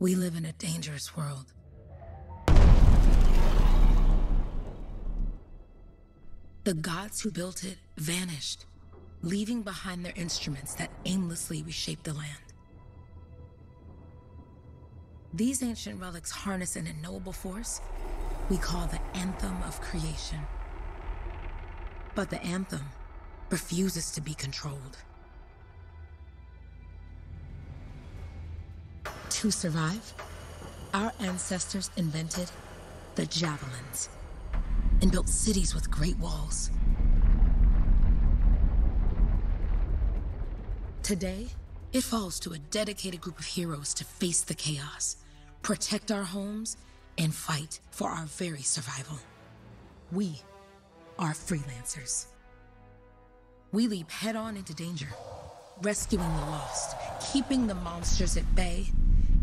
We live in a dangerous world. The gods who built it vanished, leaving behind their instruments that aimlessly reshaped the land. These ancient relics harness an unknowable force we call the Anthem of Creation. But the Anthem refuses to be controlled. To survive, our ancestors invented the javelins and built cities with great walls. Today, it falls to a dedicated group of heroes to face the chaos, protect our homes, and fight for our very survival. We are freelancers. We leap head on into danger, rescuing the lost, keeping the monsters at bay,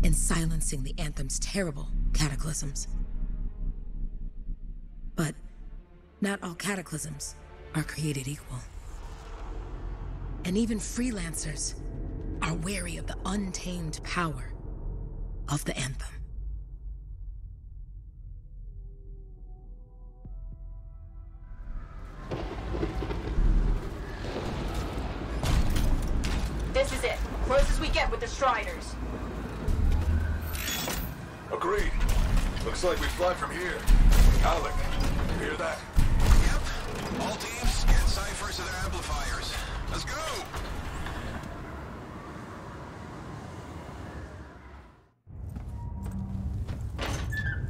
and silencing the Anthem's terrible cataclysms. But not all cataclysms are created equal. And even freelancers are wary of the untamed power of the Anthem. This is it. Closest we get with the Striders. Agreed. Looks like we fly from here. Alec, you hear that? Yep. All teams, get cyphers to their amplifiers. Let's go!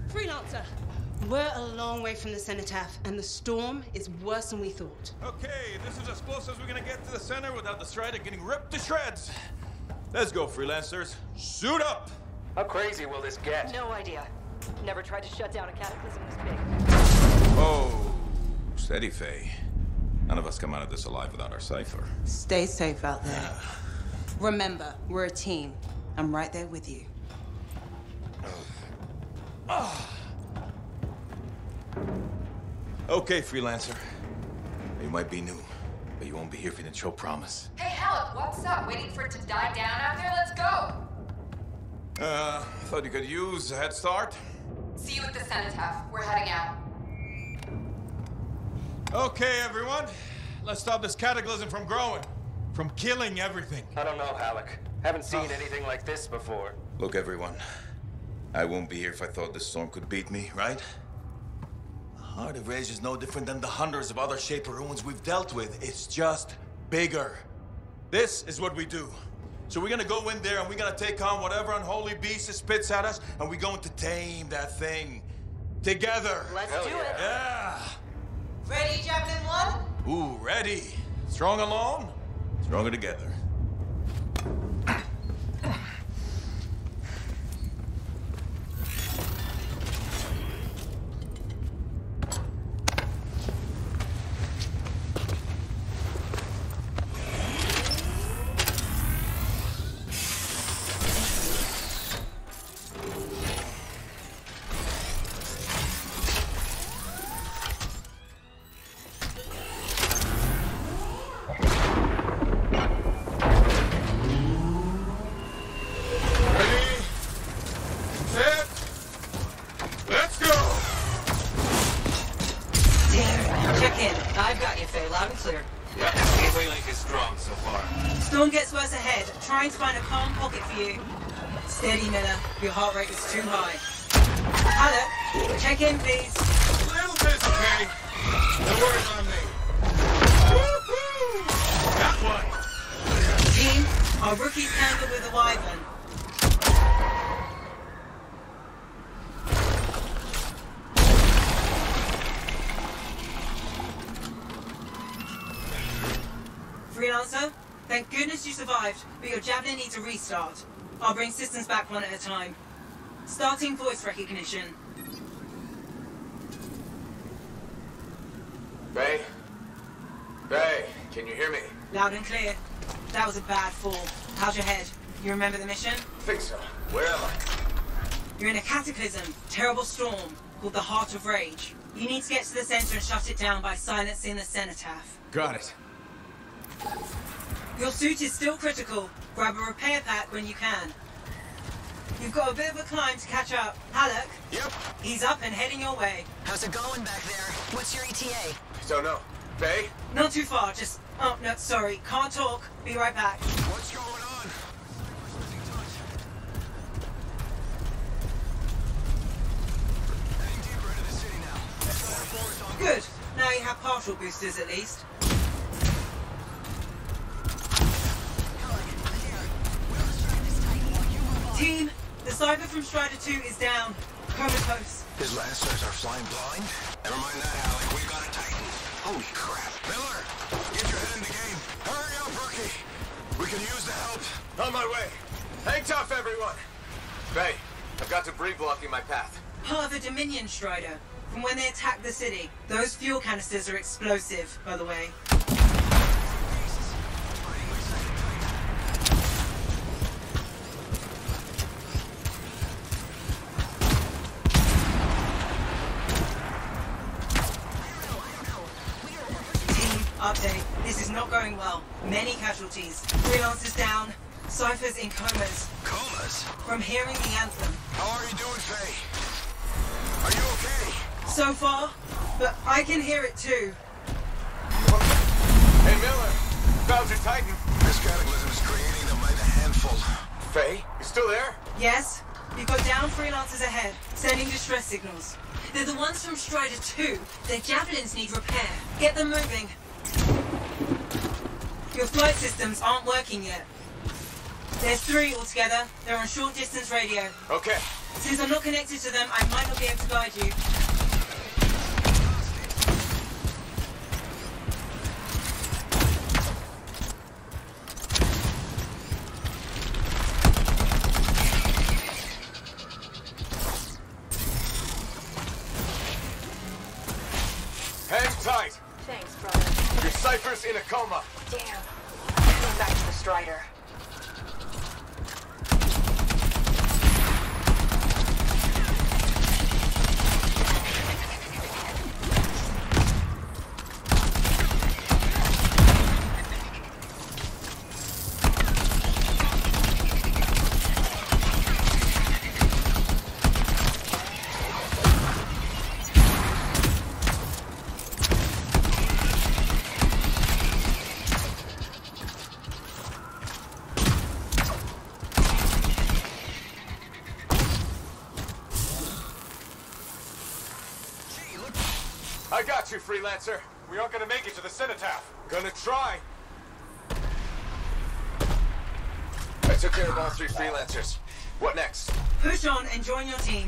Freelancer! We're a long way from the cenotaph, and the storm is worse than we thought. Okay, this is as close as we're gonna get to the center without the Strider getting ripped to shreds. Let's go, freelancers. Suit up! How crazy will this get? No idea. Never tried to shut down a cataclysm this big. Oh, steady, Faye. None of us come out of this alive without our cypher. Stay safe out there. Remember, we're a team. I'm right there with you. Okay, freelancer. You might be new, but you won't be here for the didn't show promise. Hey, Haluk, what's up? Waiting for it to die down out there? Let's go! Uh, thought you could use a head start. See you at the cenotaph. We're heading out. Okay, everyone. Let's stop this cataclysm from growing, from killing everything. I don't know, Haluk. Haven't seen anything like this before. Look, everyone. I won't be here if I thought this storm could beat me, right? The Heart of Rage is no different than the hundreds of other Shaper ruins we've dealt with. It's just bigger. This is what we do. So we're gonna go in there and we're gonna take on whatever unholy beast it spits at us, and we're going to tame that thing. Together. Let's Hell do yeah. it. Yeah. Ready, Javelin 1? Ooh, ready. Strong alone, stronger together. Your heart rate time. Starting voice recognition. Ray? Ray, can you hear me? Loud and clear. That was a bad fall. How's your head? You remember the mission? I Think so. Where am I? You're in a cataclysm, terrible storm, called the Heart of Rage. You need to get to the center and shut it down by silencing the cenotaph. Got it. Your suit is still critical. Grab a repair pack when you can. You've got a bit of a climb to catch up. Haluk, Yep. he's up and heading your way. How's it going back there? What's your ETA? Don't know. Faye? Not too far, just... Oh, no, sorry. Can't talk. Be right back. What's going on? Heading deeper into the city now. Forward on Good. Now you have partial boosters at least. Team, the Cypher from Strider 2 is down. Comatose. His lancers are flying blind? Never mind that, Alec. We got a Titan. Holy crap. Miller, get your head in the game. Hurry up, rookie. We can use the help. On my way. Hang tough, everyone. Faye, I've got debris blocking my path. Part of the Dominion Strider. From when they attacked the city. Those fuel canisters are explosive, by the way. Update. This is not going well. Many casualties. Freelancers down. Cyphers in comas. Comas? From hearing the anthem. How are you doing, Faye? Are you okay? So far, but I can hear it too. Hey, Miller. Bowser Titan. This cataclysm is creating them by the handful. Faye, you still there? Yes, you've got down freelancers ahead, sending distress signals. They're the ones from Strider 2. Their javelins need repair. Get them moving. Your flight systems aren't working yet. There's three altogether. They're on short distance radio. Okay. Since I'm not connected to them, I might not be able to guide you. Freelancer. We aren't gonna make it to the cenotaph. Gonna try. I took care of all three freelancers. What next? Push on and join your team.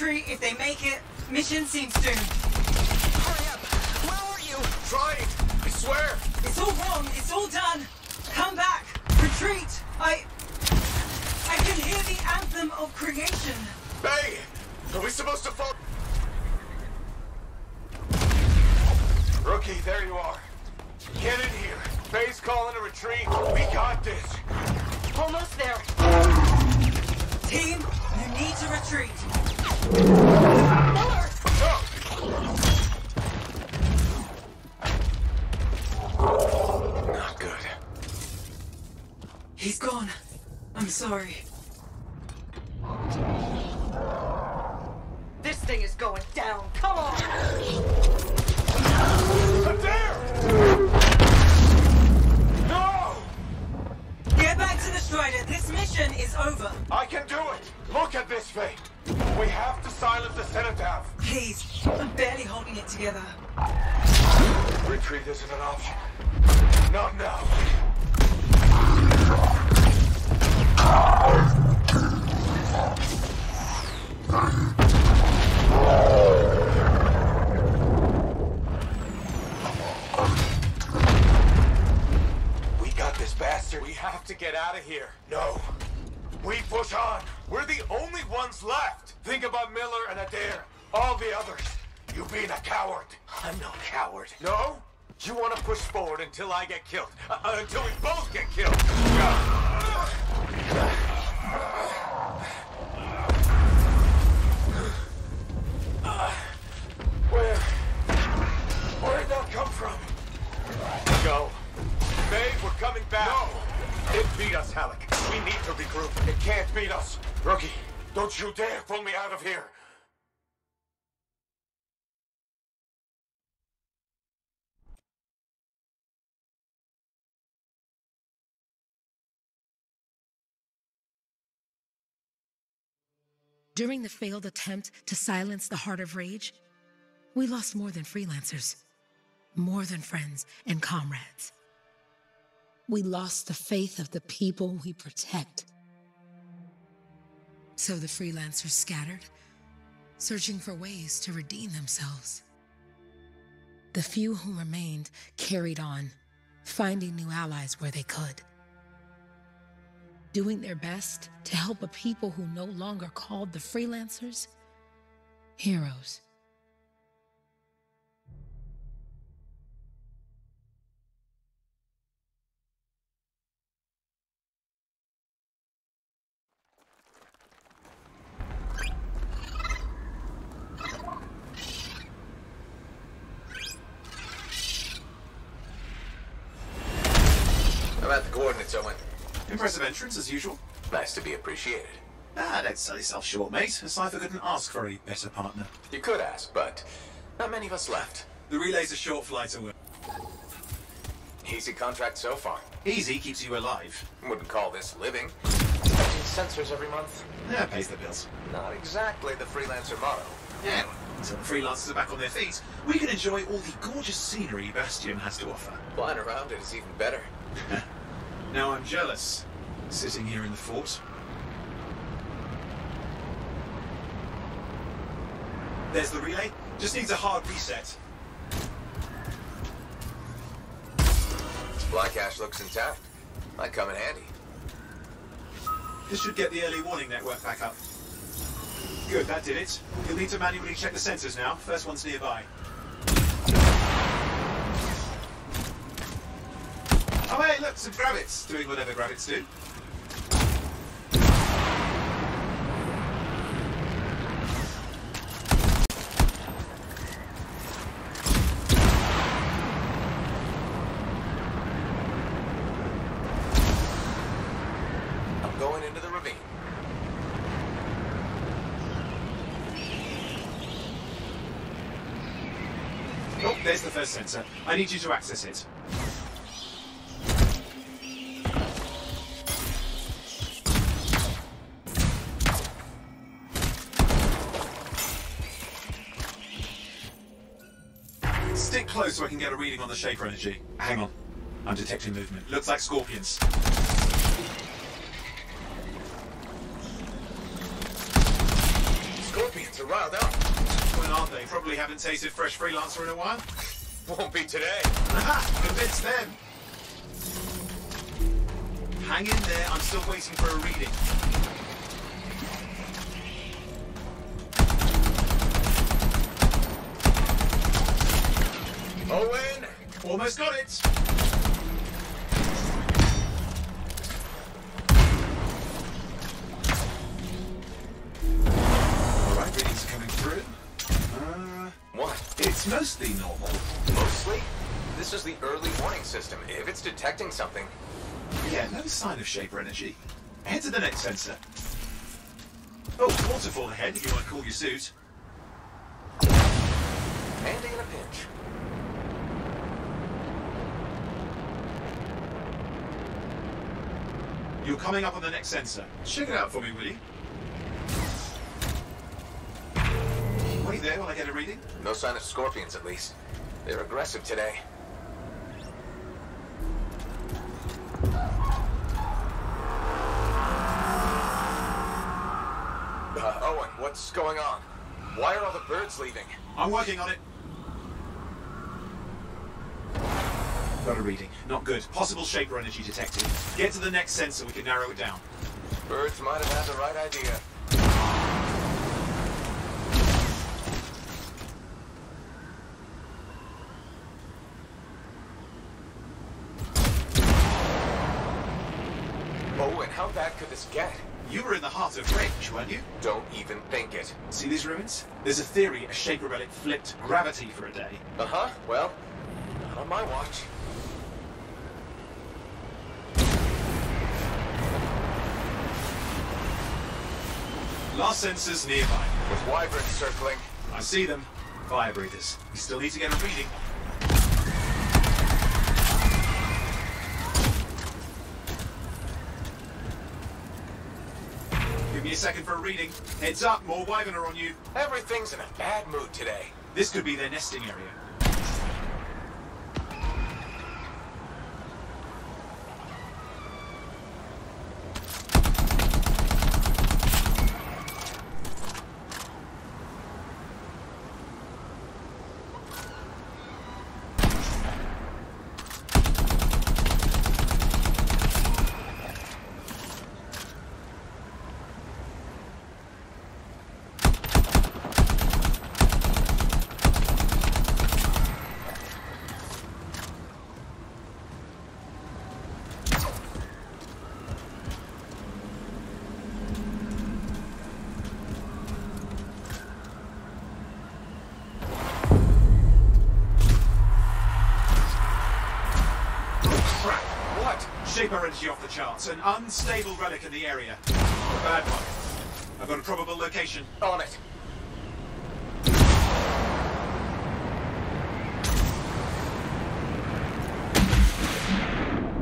Retreat. If they make it, mission seems doomed. Until we both get killed. Yeah. Where? Where'd that come from? Go. Babe, we're coming back. No! It beat us, Haluk. We need to regroup. It can't beat us. Rookie, don't you dare pull me out of here. During the failed attempt to silence the Heart of Rage, we lost more than freelancers, more than friends and comrades. We lost the faith of the people we protect. So the freelancers scattered, searching for ways to redeem themselves. The few who remained carried on, finding new allies where they could doing their best to help a people who no longer called the freelancers heroes. I'm. Impressive entrance, as usual. Nice to be appreciated. Ah, don't sell yourself short, mate. A Cypher couldn't ask for a better partner. You could ask, but not many of us left. The relay's a short flight away. Easy contract so far. Easy keeps you alive. Wouldn't call this living. Touching sensors every month. Yeah, pays the bills. Not exactly the freelancer motto. Yeah, well, until the freelancers are back on their feet, we can enjoy all the gorgeous scenery Bastion has to offer. Flying around it is even better. Now I'm jealous, sitting here in the fort. There's the relay. Just needs a hard reset. Black ash looks intact. Might come in handy. This should get the early warning network back up. Good, that did it. You'll need to manually check the sensors now. First one's nearby. Oh hey, look, some gravits doing whatever gravits do. I'm going into the ravine. Oh, there's the first sensor. I need you to access it. Stick so I can get a reading on the Shaper energy. Hang on. I'm detecting movement. Looks like scorpions. Scorpions are riled up. Well, aren't they? Probably haven't tasted fresh freelancer in a while. Won't be today. Aha! Convince them! Hang in there, I'm still waiting for a reading. Owen! Almost got it! Alright, readings are coming through. Uh, What? it's mostly normal. Mostly? This is the early warning system. If it's detecting something, Yeah, no sign of Shaper energy. Head to the next sensor. Oh, waterfall ahead if you want to cool your suit. handy in a pinch. You're coming up on the next sensor. Check it out for me, will you? Wait there while I get a reading. No sign of scorpions, at least. They're aggressive today. Uh, Owen, what's going on? Why are all the birds leaving? I'm working on it. Got a reading. Not good. Possible Shaper energy detected. Get to the next sensor, we can narrow it down. Birds might have had the right idea. Oh, and how bad could this get? You were in the heart of rage, weren't you? Don't even think it. See these ruins? There's a theory a Shaper relic flipped gravity for a day. Uh-huh. Well, not on my watch. Last sensors nearby. With wyverns circling. I see them. Fire breathers. We still need to get a reading. Give me a second for a reading. Heads up, more wyvern are on you. Everything's in a bad mood today. This could be their nesting area. Crap. What? Shaper energy off the charts. An unstable relic in the area. A bad one. I've got a probable location. On it.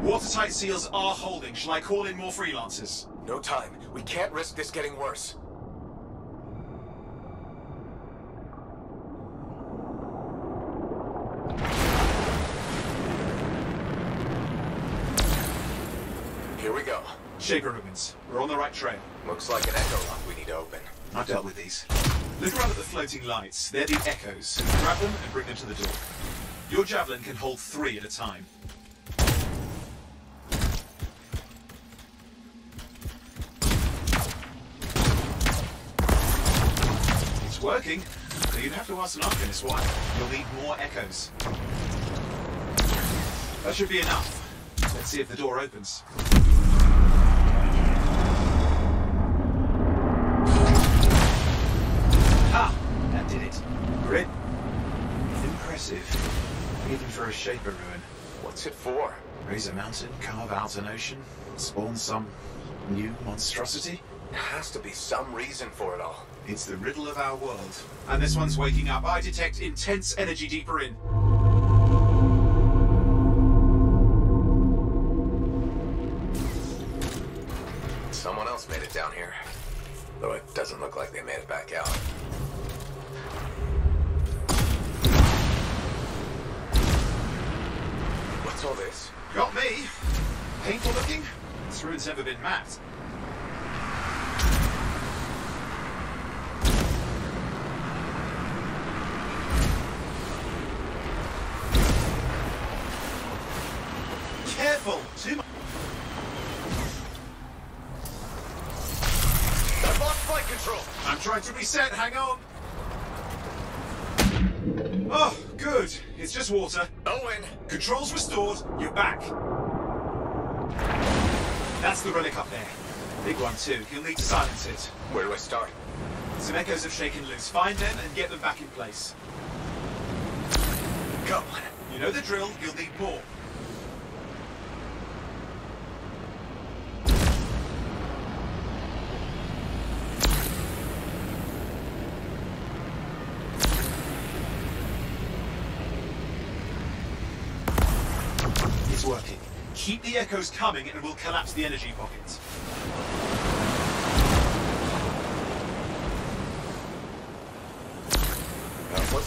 Watertight seals are holding. Shall I call in more freelancers? No time. We can't risk this getting worse. Here we go. Shaper ruins. We're on the right trail. Looks like an echo lock we need to open. I've dealt with these. Look around at the floating lights. They're the echoes. Grab them and bring them to the door. Your javelin can hold three at a time. It's working. You'd have to ask an Arcanist why. You'll need more echoes. That should be enough. Let's see if the door opens. Grit. Impressive. Even for a Shaper ruin. What's it for? Raise a mountain, carve out an ocean, spawn some new monstrosity? There has to be some reason for it all. It's the riddle of our world. And this one's waking up. I detect intense energy deeper in. Ruin's never been mapped. Careful! Too much. I lost flight control! I'm trying to reset. Hang on. Oh, good. It's just water. Owen! Controls restored. You're back. 1-2. He'll need to silence it. Where do I start? Some echoes have shaken loose. Find them and get them back in place. Go on. You know the drill. You'll need more. It's working. Keep the echoes coming and we'll collapse the energy pockets.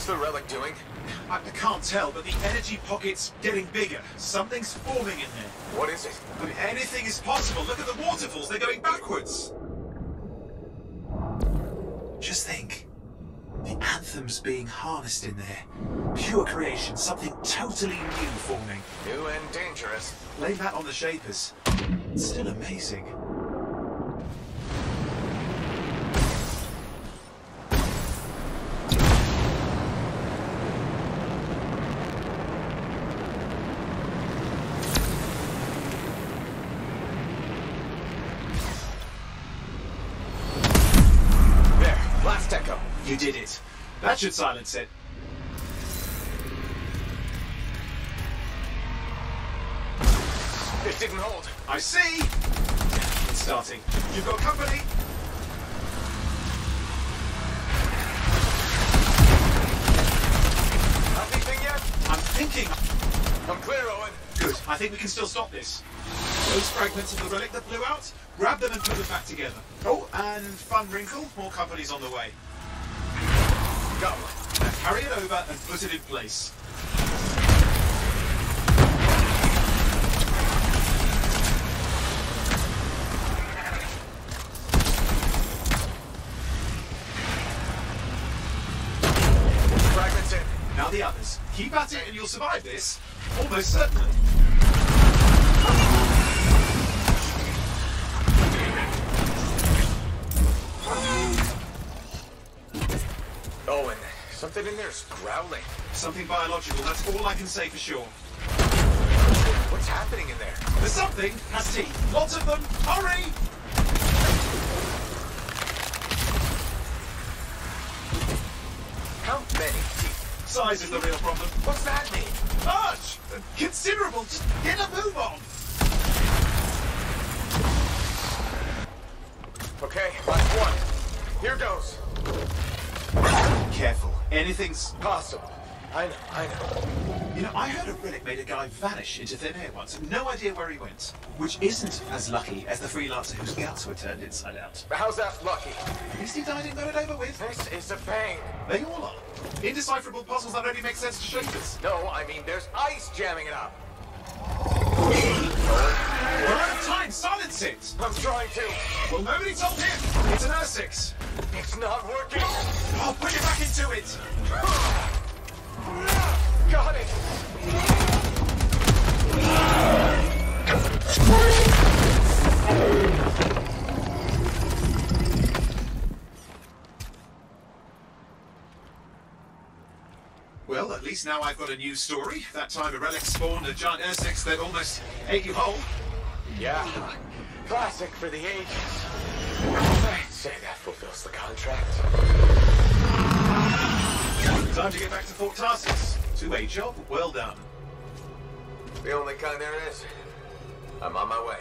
What's the relic doing? I, I can't tell, but the energy pocket's getting bigger. Something's forming in there. What is it? Anything is possible. Look at the waterfalls. They're going backwards. Just think. The anthem's being harnessed in there. Pure creation, something totally new forming. New and dangerous. Lay that on the Shapers. Still amazing. Should silence it. It didn't hold. I see! It's starting. You've got company! Anything yet? I'm thinking. I'm clear, Owen. Good. I think we can still stop this. Those fragments of the relic that blew out, grab them and put them back together. Oh, and fun wrinkle, more companies on the way. Go. Now carry it over and put it in place. Fragments in. Now the others. Keep at it and you'll survive this. Almost certainly. Something in there's growling. Something biological, that's all I can say for sure. What's happening in there? There's something has teeth. Lots of them. Hurry! How many teeth? Size is the real problem. What's that mean? And Considerable. Just get a move on. Okay, last one. Here goes. Careful. Anything's Possible. I know, I know. You know, I heard a relic made a guy vanish into thin air once. No idea where he went. Which isn't as lucky as the freelancer whose guts were turned inside out. How's that lucky? At least he died and got it over with. This is a pain. They all are. Indecipherable puzzles that only make sense to shapers. No, I mean there's ice jamming it up. We're out of time. Silence it. I'm trying to. Well, nobody told him. It's an Ursix. It's not working. I'll put you back into it. Got it. Well, at least now I've got a new story. That time a relic spawned a giant Ursix that almost ate you whole. Yeah. Classic for the ages. I'd say that fulfills the contract. Time to get back to Fort Tarsis. Two-way job, well done. The only kind there is. I'm on my way.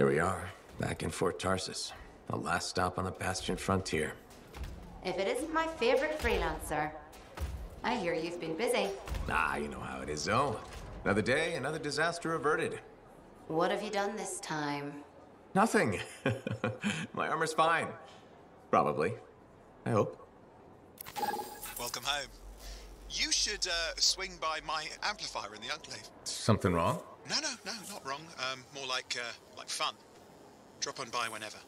Here we are, back in Fort Tarsis. The last stop on the Bastion frontier. If it isn't my favorite freelancer. I hear you've been busy. Ah, you know how it is, Zoe. Another day, another disaster averted. What have you done this time? Nothing. My armor's fine. Probably. I hope. Welcome home. You should uh, swing by my amplifier in the Enclave. Something wrong? No, no, no, not wrong. Um, more like, uh, like fun. Drop on by whenever.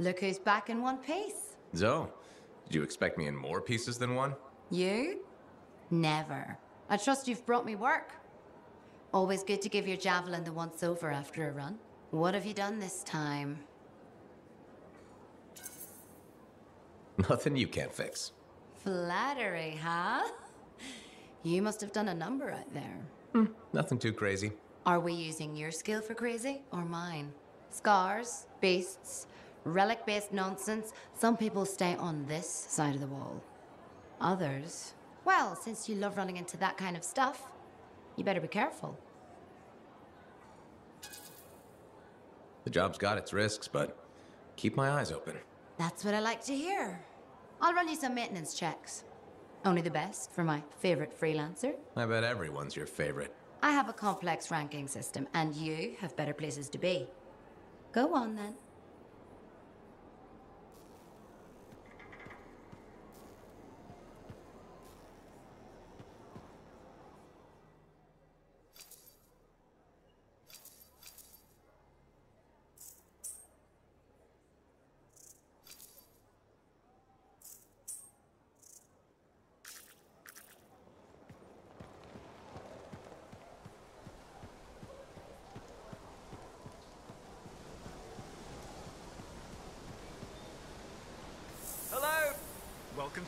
Look who's back in one piece. Zoe, did you expect me in more pieces than one? You? Never. I trust you've brought me work. Always good to give your javelin the once over after a run. What have you done this time? Nothing you can't fix. Flattery, huh? You must have done a number out there. Hmm, nothing too crazy. Are we using your skill for crazy or mine? Scars, beasts, relic based nonsense. Some people stay on this side of the wall. Others, well, since you love running into that kind of stuff, you better be careful. The job's got its risks, but keep my eyes open. That's what I like to hear. I'll run you some maintenance checks. Only the best for my favorite freelancer. I bet everyone's your favorite. I have a complex ranking system, and you have better places to be. Go on then.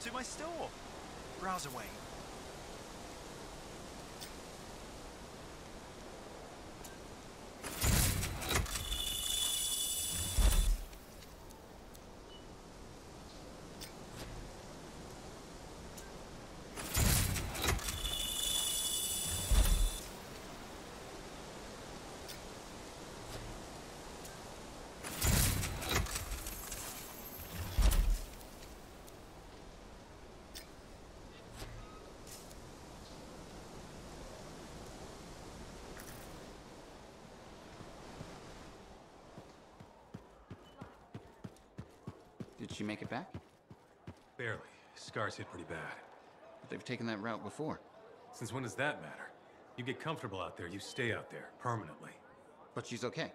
To my store. Browse away. Did she make it back? Barely. Scars hit pretty bad. But they've taken that route before. Since when does that matter? You get comfortable out there, you stay out there, permanently. But she's okay.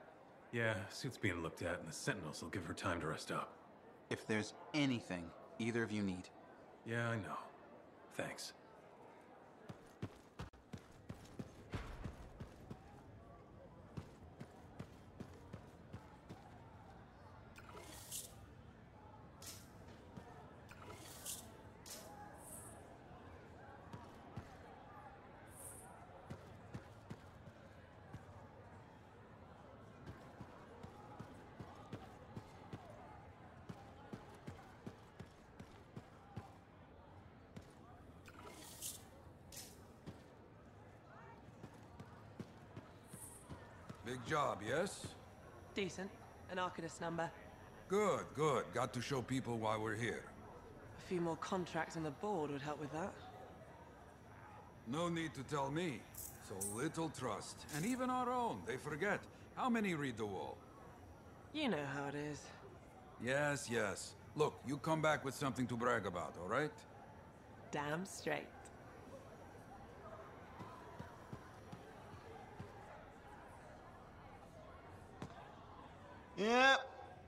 Yeah, suit's being looked at, and the Sentinels will give her time to rest up. If there's anything either of you need. Yeah, I know. Thanks. Big job, yes? Decent. An Arcanist number. Good, good. Got to show people why we're here. A few more contracts on the board would help with that. No need to tell me. So little trust. And even our own, they forget. How many read the wall? You know how it is. Yes, yes. Look, you come back with something to brag about, all right? Damn straight. Yeah,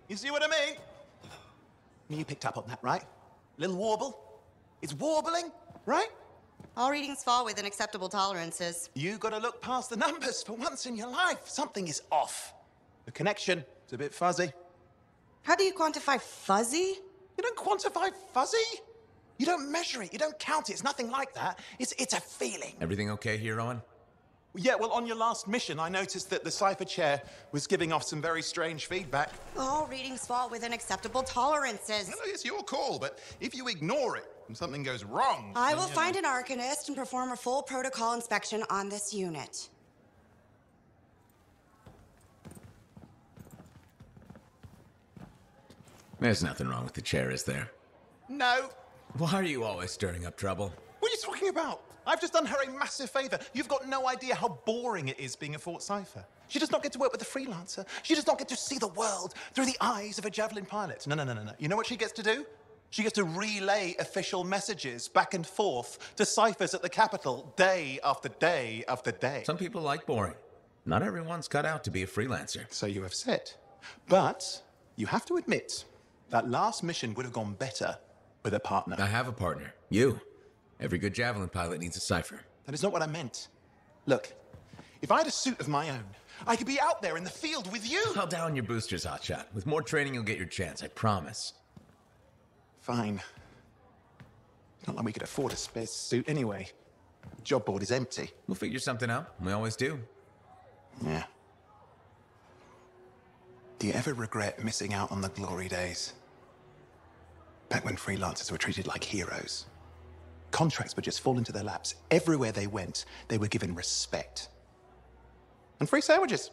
you see what I mean? You picked up on that, right? Little warble? It's warbling, right? All readings fall within acceptable tolerances. You gotta look past the numbers for once in your life. Something is off. The connection is a bit fuzzy. How do you quantify fuzzy? You don't quantify fuzzy? You don't measure it, you don't count it, it's nothing like that. It's, it's a feeling. Everything okay here, Owen? Yeah, well, on your last mission, I noticed that the Cypher chair was giving off some very strange feedback. All readings fall within acceptable tolerances. No, it's your call, but if you ignore it and something goes wrong... I then, will find know. an Arcanist and perform a full protocol inspection on this unit. There's nothing wrong with the chair, is there? No. Why are you always stirring up trouble? What are you talking about? I've just done her a massive favor. You've got no idea how boring it is being a Fort Cypher. She does not get to work with a freelancer. She does not get to see the world through the eyes of a Javelin pilot. No, no, no, no, no. You know what she gets to do? She gets to relay official messages back and forth to cyphers at the capital day after day after day. Some people like boring. Not everyone's cut out to be a freelancer. So you have said. But you have to admit, that last mission would have gone better with a partner. I have a partner. You. Every good Javelin pilot needs a cypher. That is not what I meant. Look, if I had a suit of my own, I could be out there in the field with you. Call down your boosters, Hotshot. With more training, you'll get your chance, I promise. Fine. It's not like we could afford a spare suit anyway. Job board is empty. We'll figure something out. We always do. Yeah. Do you ever regret missing out on the glory days? Back when freelancers were treated like heroes. Contracts would just fall into their laps. Everywhere they went, they were given respect. And free sandwiches.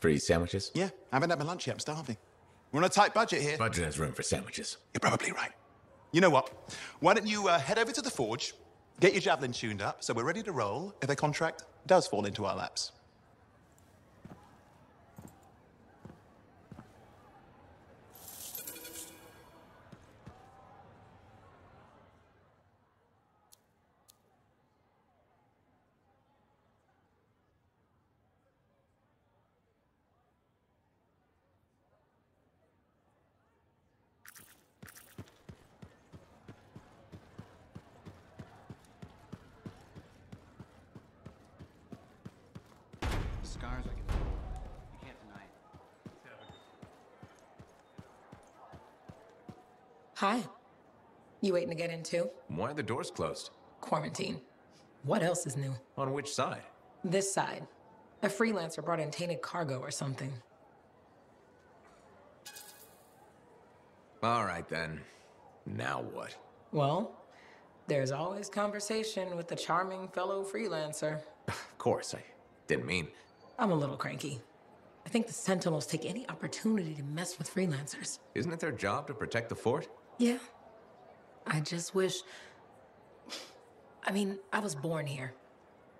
Free sandwiches? Yeah, I haven't had my lunch yet. I'm starving. We're on a tight budget here. Budget has room for sandwiches. You're probably right. You know what? Why don't you uh, head over to the forge, get your javelin tuned up, so we're ready to roll if a contract does fall into our laps. You waiting to get in too? Why are the doors closed? Quarantine. What else is new? On which side? This side. A freelancer brought in tainted cargo or something. All right, then. Now what? Well, there's always conversation with the charming fellow freelancer. Of course, I didn't mean. I'm a little cranky. I think the Sentinels take any opportunity to mess with freelancers. Isn't it their job to protect the fort? Yeah. I just wish. I mean, I was born here.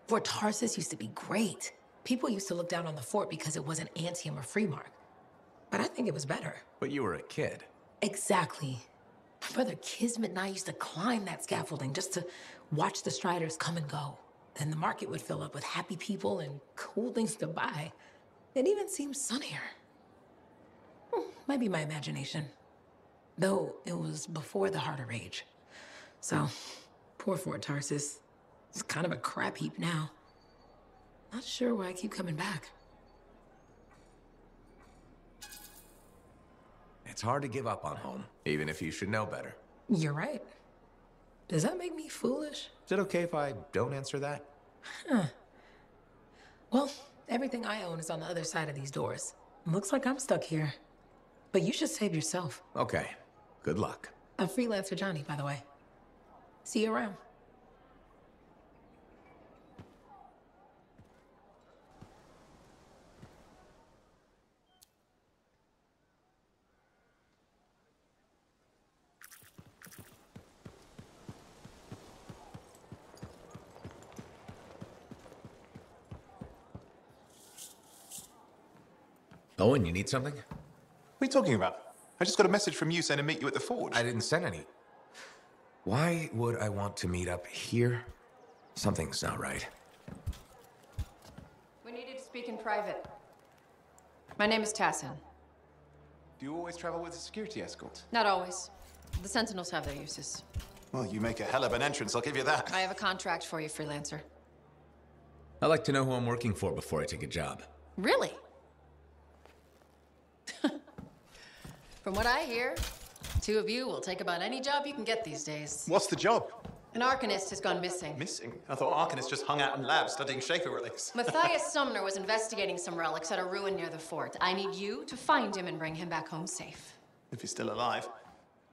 Fort Tarsis used to be great. People used to look down on the fort because it wasn't Antium or Freemark. But I think it was better. But you were a kid. Exactly. My brother Kismet and I used to climb that scaffolding just to watch the Striders come and go. Then the market would fill up with happy people and cool things to buy. It even seemed sunnier. Hmm, might be my imagination. Though it was before the Heart of Rage. So, poor Fort Tarsis. It's kind of a crap heap now. Not sure why I keep coming back. It's hard to give up on home, even if you should know better. You're right. Does that make me foolish? Is it okay if I don't answer that? Huh. Well, everything I own is on the other side of these doors. Looks like I'm stuck here. But you should save yourself. Okay. Good luck. I'm freelancer Johnny, by the way. See you around. Owen, you need something? What are you talking about? I just got a message from you saying to meet you at the forge. I didn't send any. Why would I want to meet up here? Something's not right. We needed to speak in private. My name is Tassyn. Do you always travel with a security escort? Not always. The Sentinels have their uses. Well, you make a hell of an entrance, I'll give you that. I have a contract for you, freelancer. I like to know who I'm working for before I take a job. Really? From what I hear, two of you will take about any job you can get these days. What's the job? An Arcanist has gone missing. Missing? I thought Arcanists just hung out in labs studying Shaper relics. Matthias Sumner was investigating some relics at a ruin near the fort. I need you to find him and bring him back home safe. if he's still alive.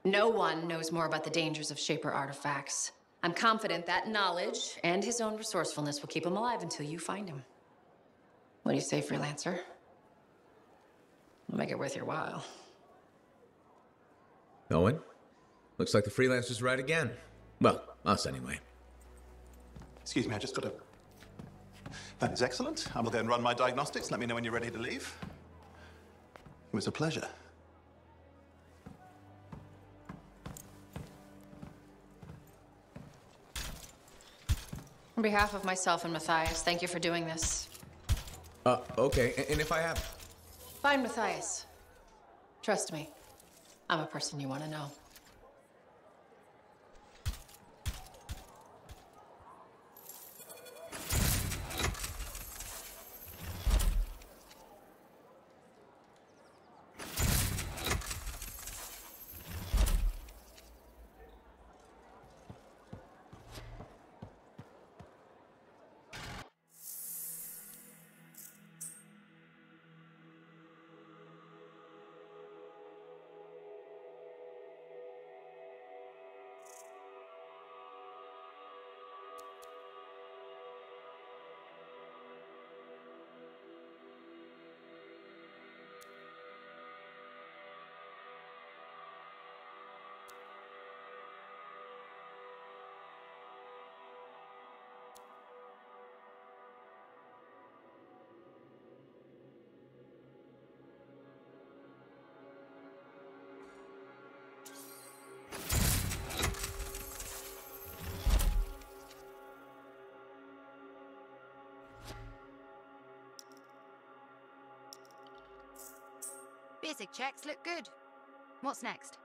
No one knows more about the dangers of Shaper artifacts. I'm confident that knowledge and his own resourcefulness will keep him alive until you find him. What do you say, freelancer? We'll make it worth your while. Owen? Looks like the freelancer's right again. Well, us anyway. Excuse me, I just got a... That is excellent. I will go and run my diagnostics. Let me know when you're ready to leave. It was a pleasure. On behalf of myself and Matthias, thank you for doing this. Uh, okay, and if I have. Fine, Matthias. Trust me, I'm a person you want to know. Basic checks look good. What's next?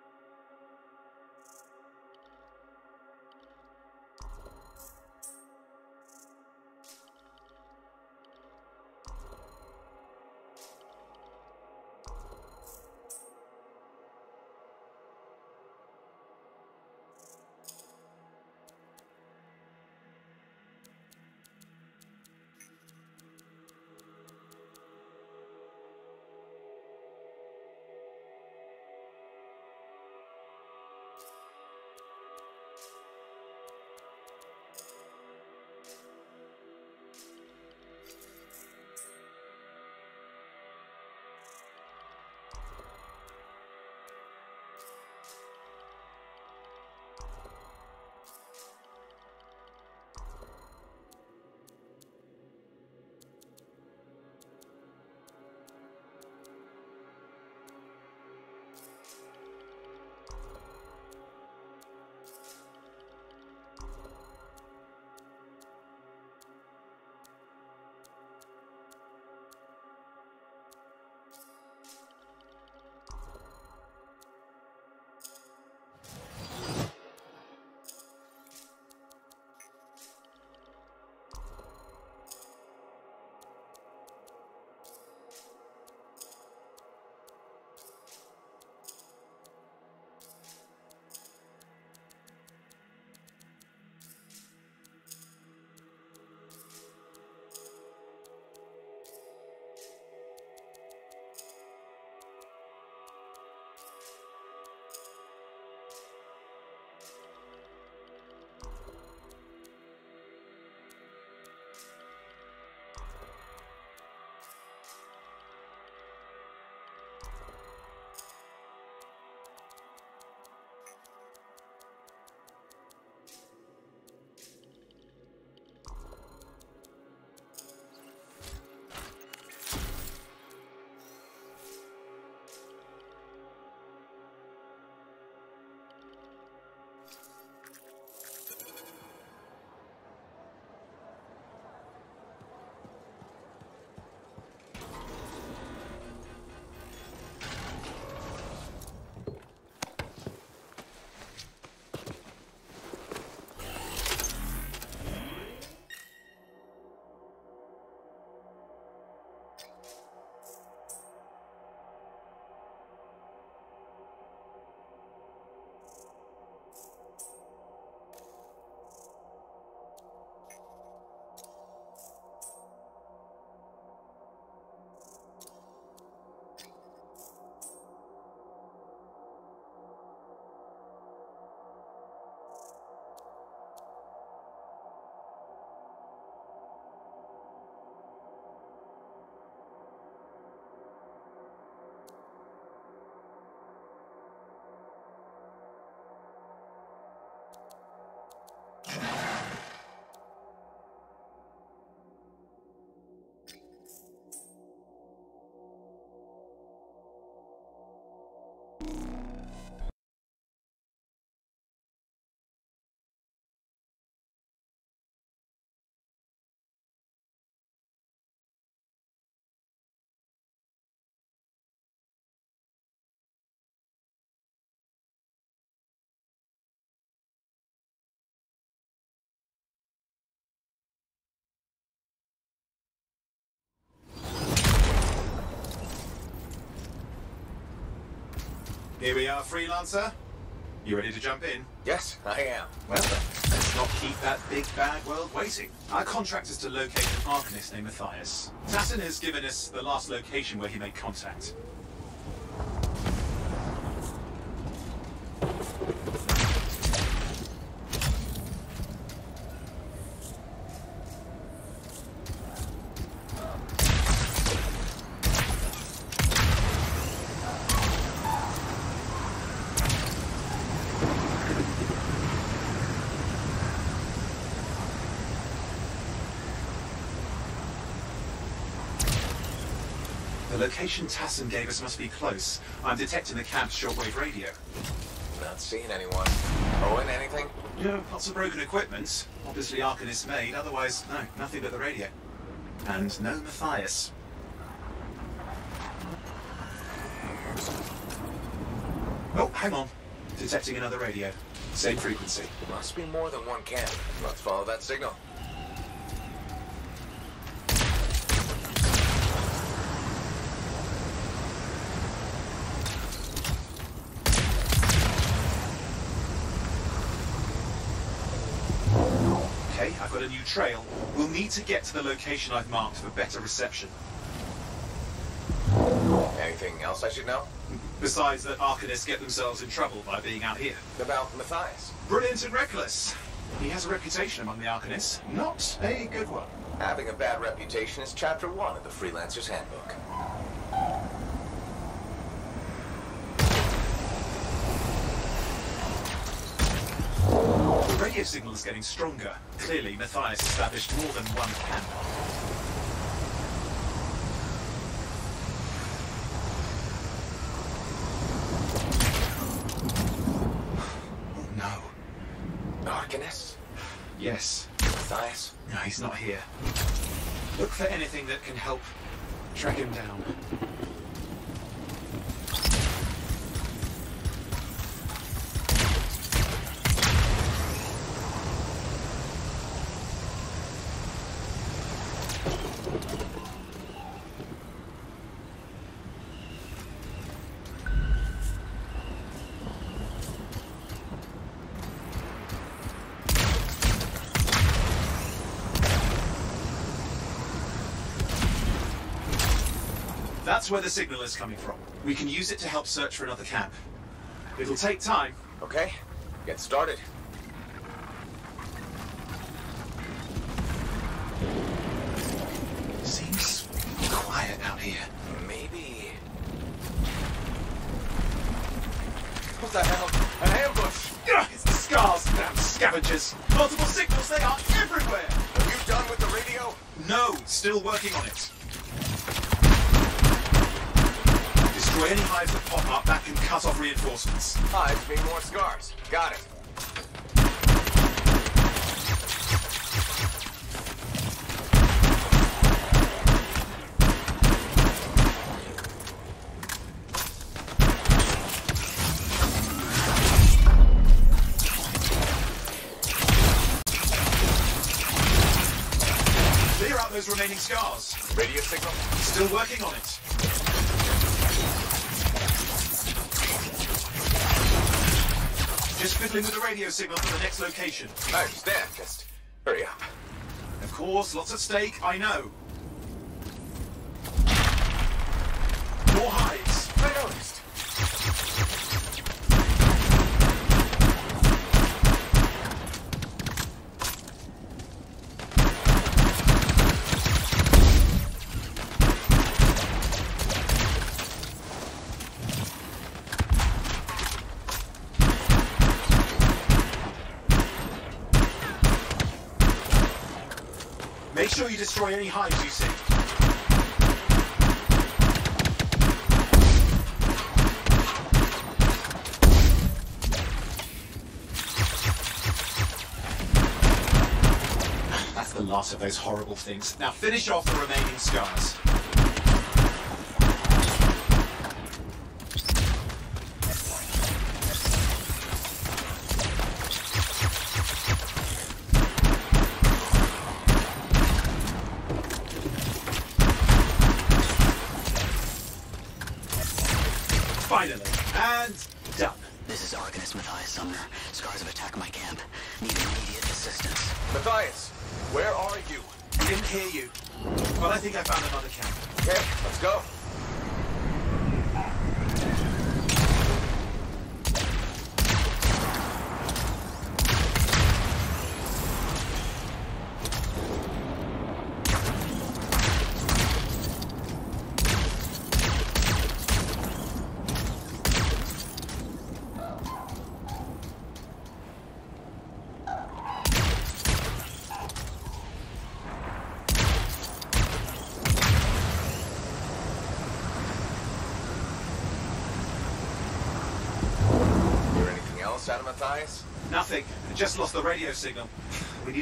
Here we are, freelancer. You ready to jump in? Yes, I am. Well then, let's not keep that big bad world waiting. Our contract is to locate an Arcanist named Matthias. Tassyn has given us the last location where he made contact. The location Tassyn gave us must be close. I'm detecting the camp's shortwave radio. Not seeing anyone. Owen, anything? Yeah, lots of broken equipment. Obviously Arcanist made, otherwise, no, nothing but the radio. And no Matthias. Oh, hang on. Detecting another radio. Same frequency. Must be more than one camp. Let's follow that signal. Okay, I've got a new trail. We'll need to get to the location I've marked for better reception. Anything else I should know? Besides that Arcanists get themselves in trouble by being out here. About Matthias? Brilliant and reckless. He has a reputation among the Arcanists. Not a good one. Having a bad reputation is chapter one of the Freelancer's Handbook. The radio signal is getting stronger. Clearly, Matthias established more than one camp. Oh? Yes. Matthias? No, he's not here. Look for anything that can help track him down. That's where the signal is coming from. We can use it to help search for another camp. It'll take time. Okay, get started. Seems quiet out here. Maybe. What the hell? An ambush! Ugh, it's the scars, damn scavengers. Multiple signals, they are everywhere. Are you done with the radio? No, still working on it. Destroy any hives that pop up, that can cut off reinforcements. Ah, Hives mean more scars. Got it. Clear out those remaining scars. Radio signal? Still working on it. Fiddling the radio signal for the next location. Oh, I understand. Just hurry up. Of course, lots at stake, I know. More hives. I noticed. Make hives you see. That's the last of those horrible things. Now finish off the remaining scars.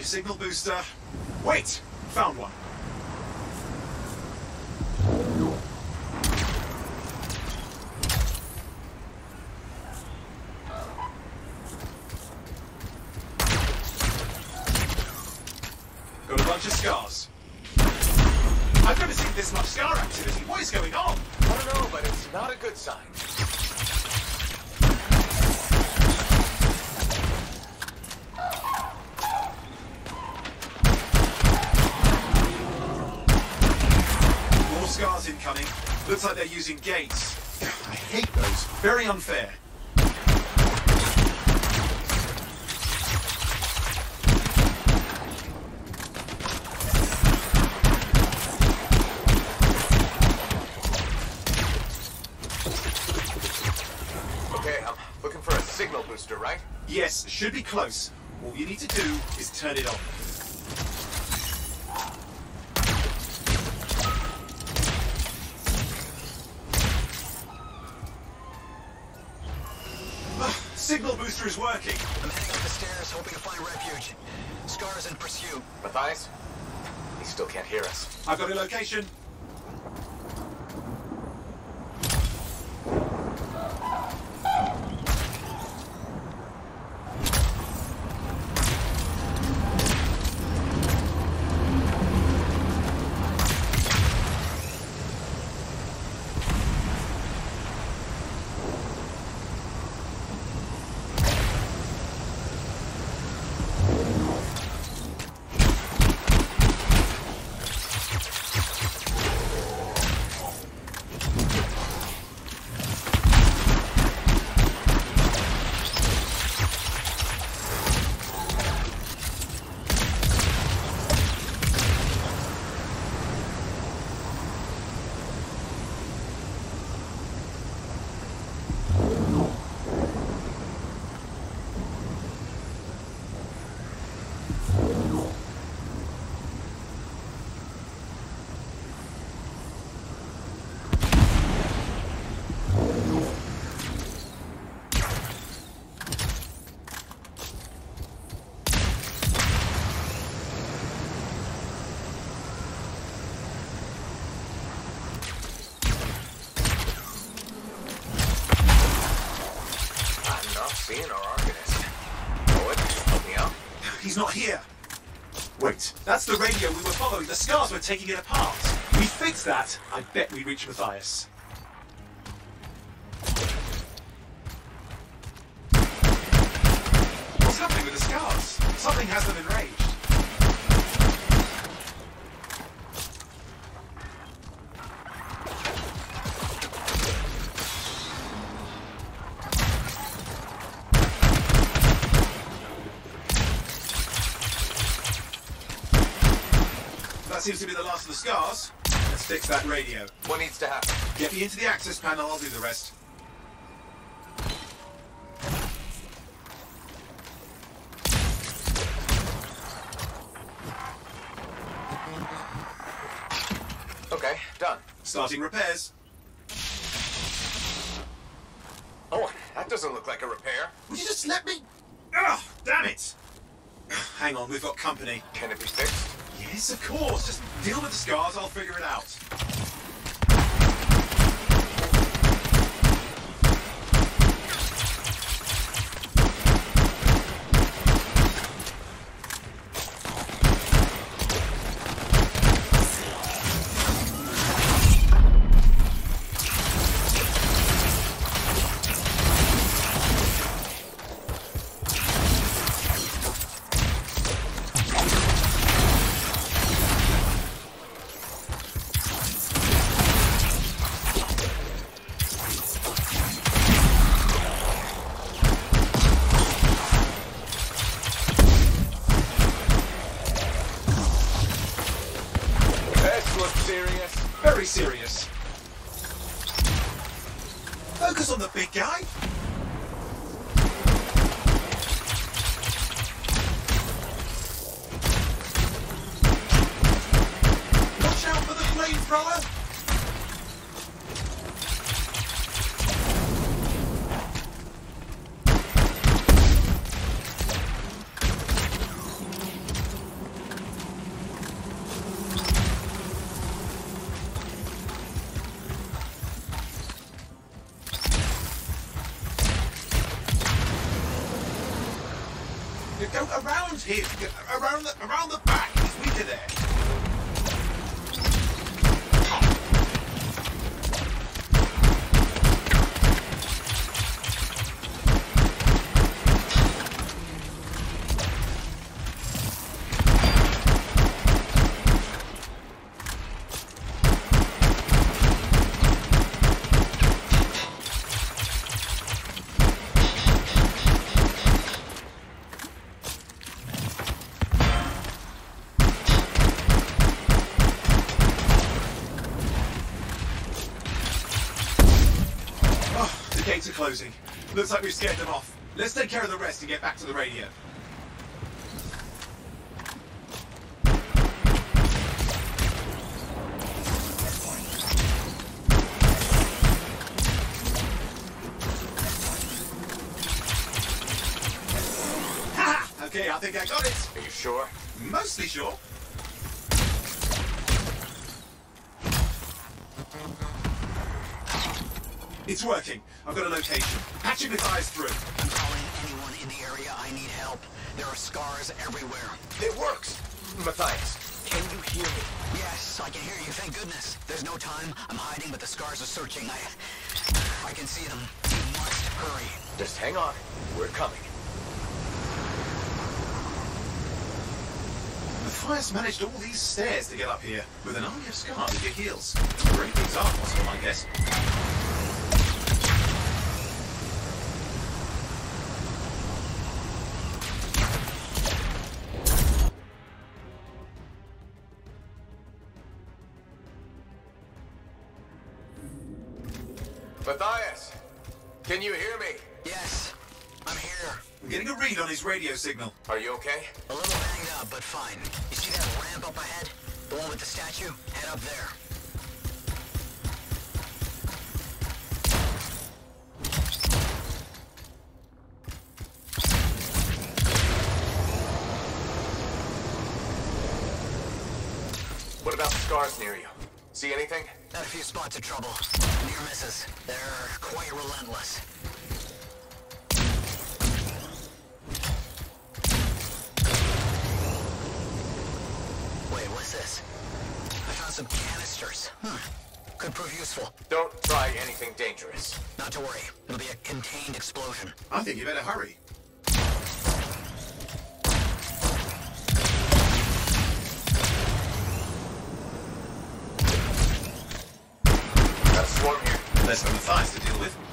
signal booster. Wait! close. All you need to do is turn it on. Signal booster is working. I'm heading up the stairs hoping to find refuge. Scar is in pursuit. Matthias? He still can't hear us. I've got a location. The radio we were following, the scars were taking it apart. We fixed that. I bet we reach Matthias. access panel, I'll do the rest. Like we've scared them off. Let's take care of the rest and get back to the radio. Managed all these stairs to get up here with an army of scars at your heels. Great things are possible, I guess. Matthias, can you hear me? Yes, I'm here. I'm getting a read on his radio signal. Are you okay? A little banged up, but fine. The statue? Head up there. What about the scars near you? See anything? Had a few spots of trouble. Near misses. They're quite relentless. Wait, what's this? I found some canisters. Hmm. Could prove useful. Don't try anything dangerous. Not to worry. It'll be a contained explosion. I think you better hurry. Got a swarm here. Less than Matthias to deal with.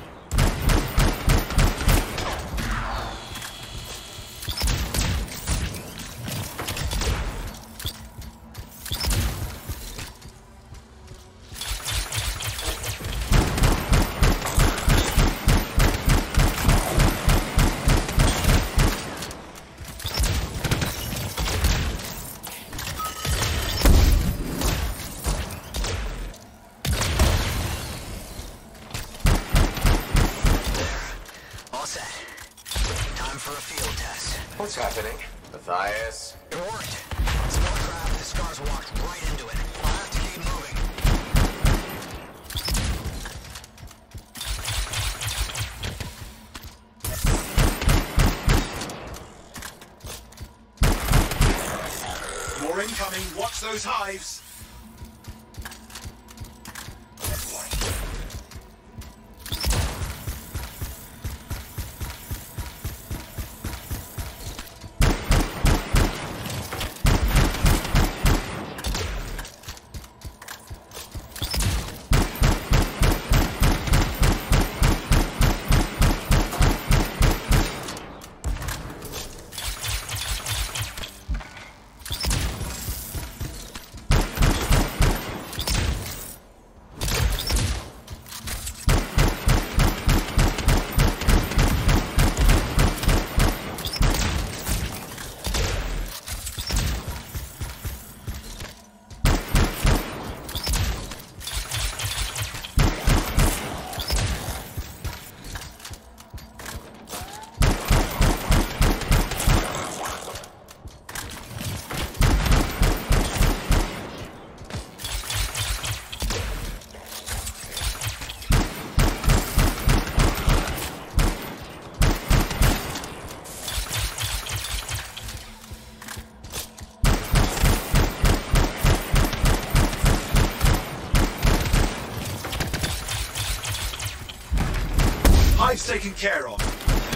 taken care of.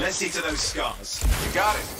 Let's see to those scars. You got it.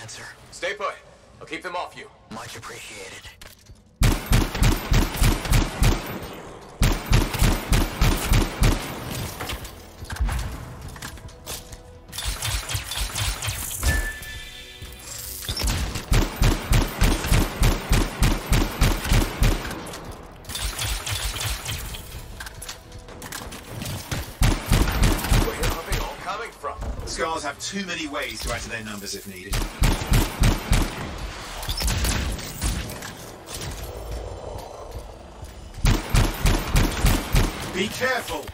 Lancer. Stay put. I'll keep them off you. Much appreciated. Scars have too many ways to add to their numbers if needed. careful.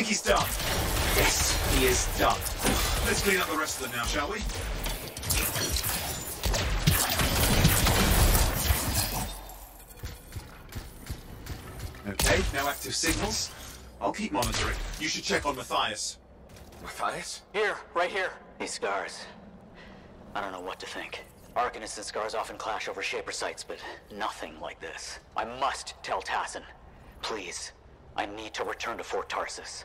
think he's done? Yes, he is done. Let's clean up the rest of them now, shall we? Okay, No active signals. I'll keep monitoring. You should check on Matthias. Matthias? Here, right here. These Scars. I don't know what to think. Arcanists and Scars often clash over Shaper sites, but nothing like this. I must tell Tassyn. Please, I need to return to Fort Tarsis.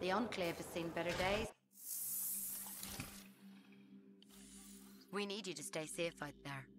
The Enclave has seen better days. We need you to stay safe out there.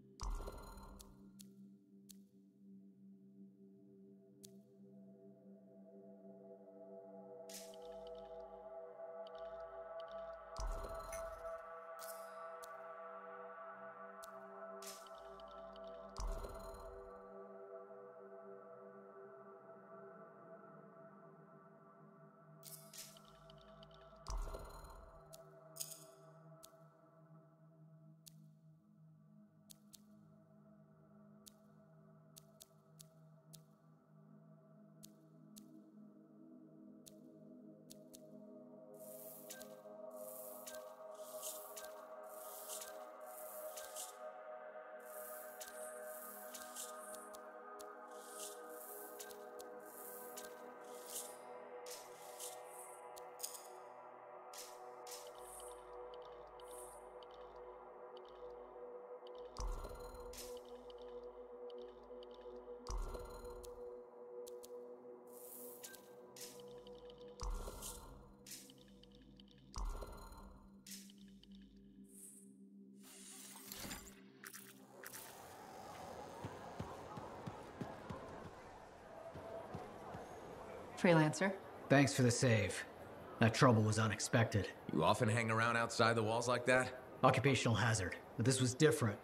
Freelancer. Thanks for the save. That trouble was unexpected. You often hang around outside the walls like that? Occupational hazard. But this was different.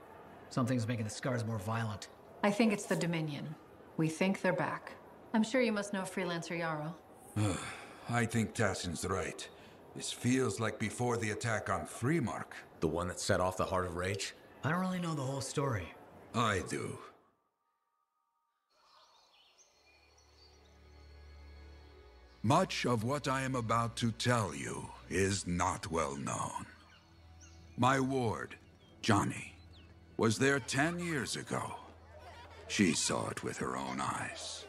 Something's making the scars more violent. I think it's the Dominion. We think they're back. I'm sure you must know Freelancer Yarrow. I think Tassyn's right. This feels like before the attack on Freemark. The one that set off the Heart of Rage? I don't really know the whole story. I do. Much of what I am about to tell you is not well known. My ward, Johnny, was there ten years ago. She saw it with her own eyes.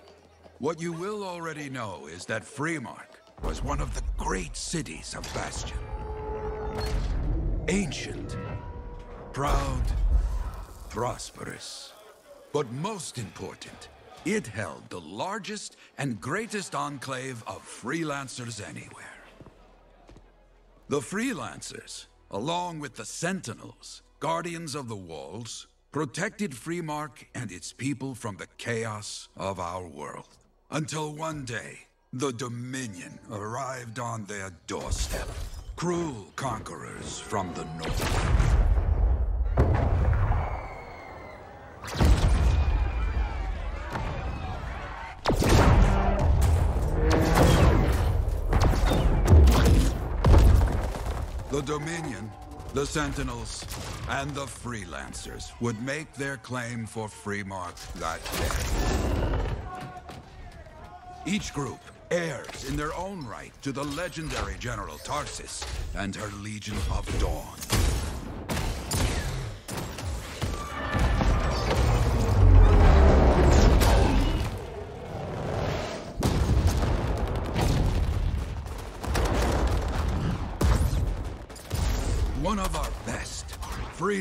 What you will already know is that Freemark was one of the great cities of Bastion. Ancient, proud, prosperous. But most important, it held the largest and greatest enclave of freelancers anywhere. The Freelancers, along with the Sentinels, Guardians of the Walls, protected Freemark and its people from the chaos of our world. Until one day, the Dominion arrived on their doorstep. Cruel conquerors from the north. Dominion, the Sentinels, and the Freelancers would make their claim for Freemark that day. Each group heirs in their own right to the legendary General Tarsis and her Legion of Dawn.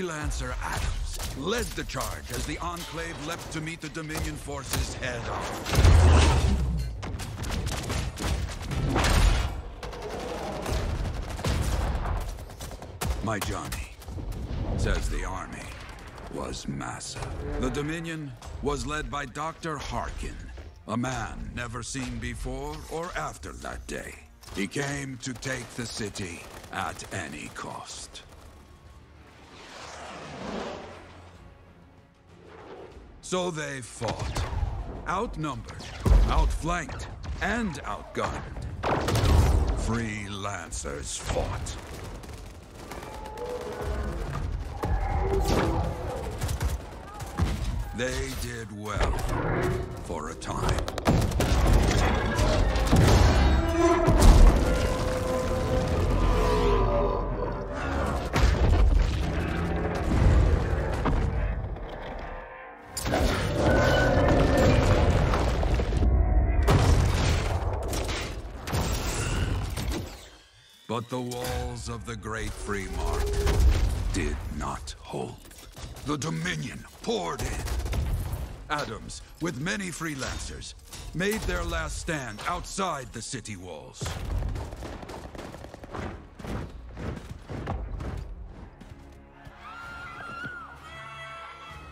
Freelancer Adams, led the charge as the Enclave leapt to meet the Dominion forces head on. My Johnny, says the army, was massive. The Dominion was led by Dr. Harkin, a man never seen before or after that day. He came to take the city at any cost. So they fought. Outnumbered, outflanked, and outgunned. Freelancers fought. They did well for a time. But the walls of the Great Free Mark did not hold. The Dominion poured in. Adams, with many freelancers, made their last stand outside the city walls.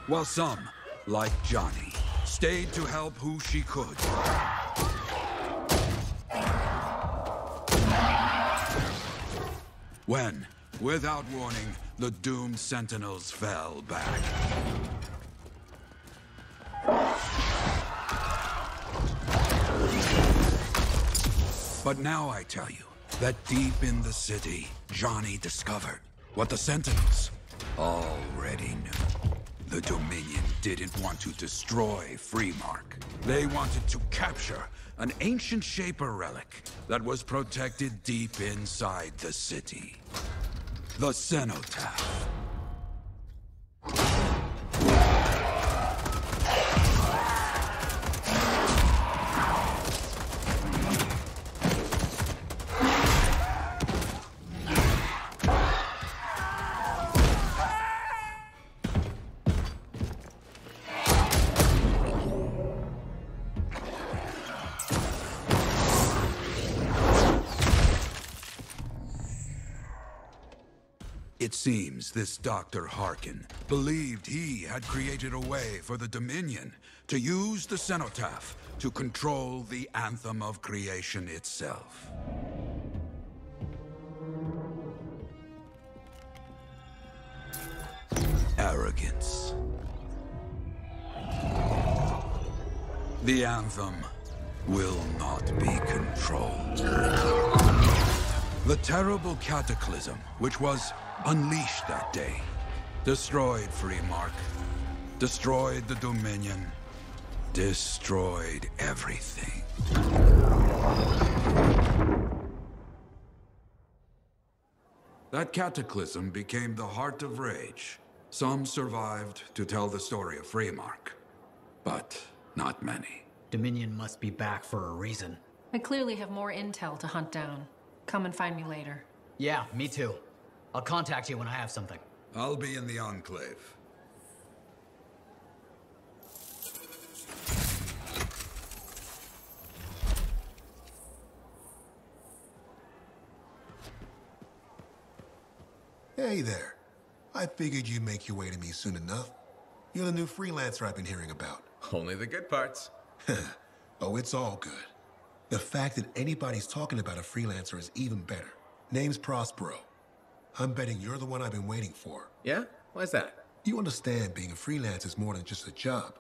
While some, like Johnny, stayed to help who she could. When, without warning, the doomed sentinels fell back. But now I tell you that deep in the city, Johnny discovered what the sentinels already knew. The Dominion didn't want to destroy Freemark. They wanted to capture an ancient Shaper relic that was protected deep inside the city. The Cenotaph. This Dr. Harkin believed he had created a way for the Dominion to use the Cenotaph to control the Anthem of Creation itself. Arrogance. The Anthem will not be controlled. The terrible cataclysm, which was unleashed that day, destroyed Freemark, destroyed the Dominion, destroyed everything. That cataclysm became the Heart of Rage. Some survived to tell the story of Freemark, but not many. Dominion must be back for a reason. I clearly have more intel to hunt down. Come and find me later. Yeah, me too. I'll contact you when I have something. I'll be in the Enclave. Hey there. I figured you'd make your way to me soon enough. You're the new freelancer I've been hearing about. Only the good parts. oh, it's all good. The fact that anybody's talking about a freelancer is even better. Name's Prospero. I'm betting you're the one I've been waiting for. Yeah? Why's that? You understand being a freelance is more than just a job.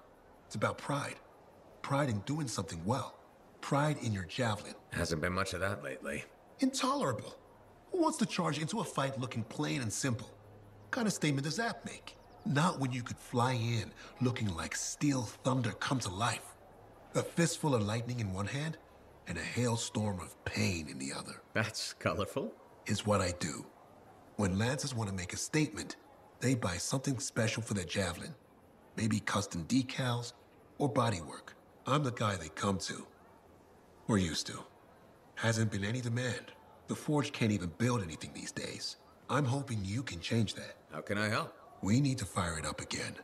It's about pride. Pride in doing something well. Pride in your javelin. Hasn't been much of that lately. Intolerable. Who wants to charge into a fight looking plain and simple? What kind of statement does that make? Not when you could fly in looking like steel thunder come to life. A fistful of lightning in one hand and a hailstorm of pain in the other. That's colorful. Is what I do. When Lancers want to make a statement, they buy something special for their javelin. Maybe custom decals or bodywork. I'm the guy they come to. Or used to. Hasn't been any demand. The Forge can't even build anything these days. I'm hoping you can change that. How can I help? We need to fire it up again.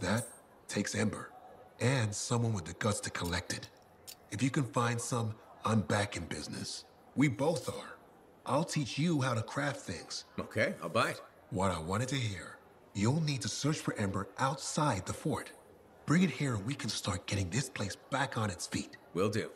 That takes Ember. And someone with the guts to collect it. If you can find some, I'm back in business. We both are. I'll teach you how to craft things. Okay, I'll bite. What I wanted to hear. You'll need to search for Ember outside the fort. Bring it here and we can start getting this place back on its feet. Will do.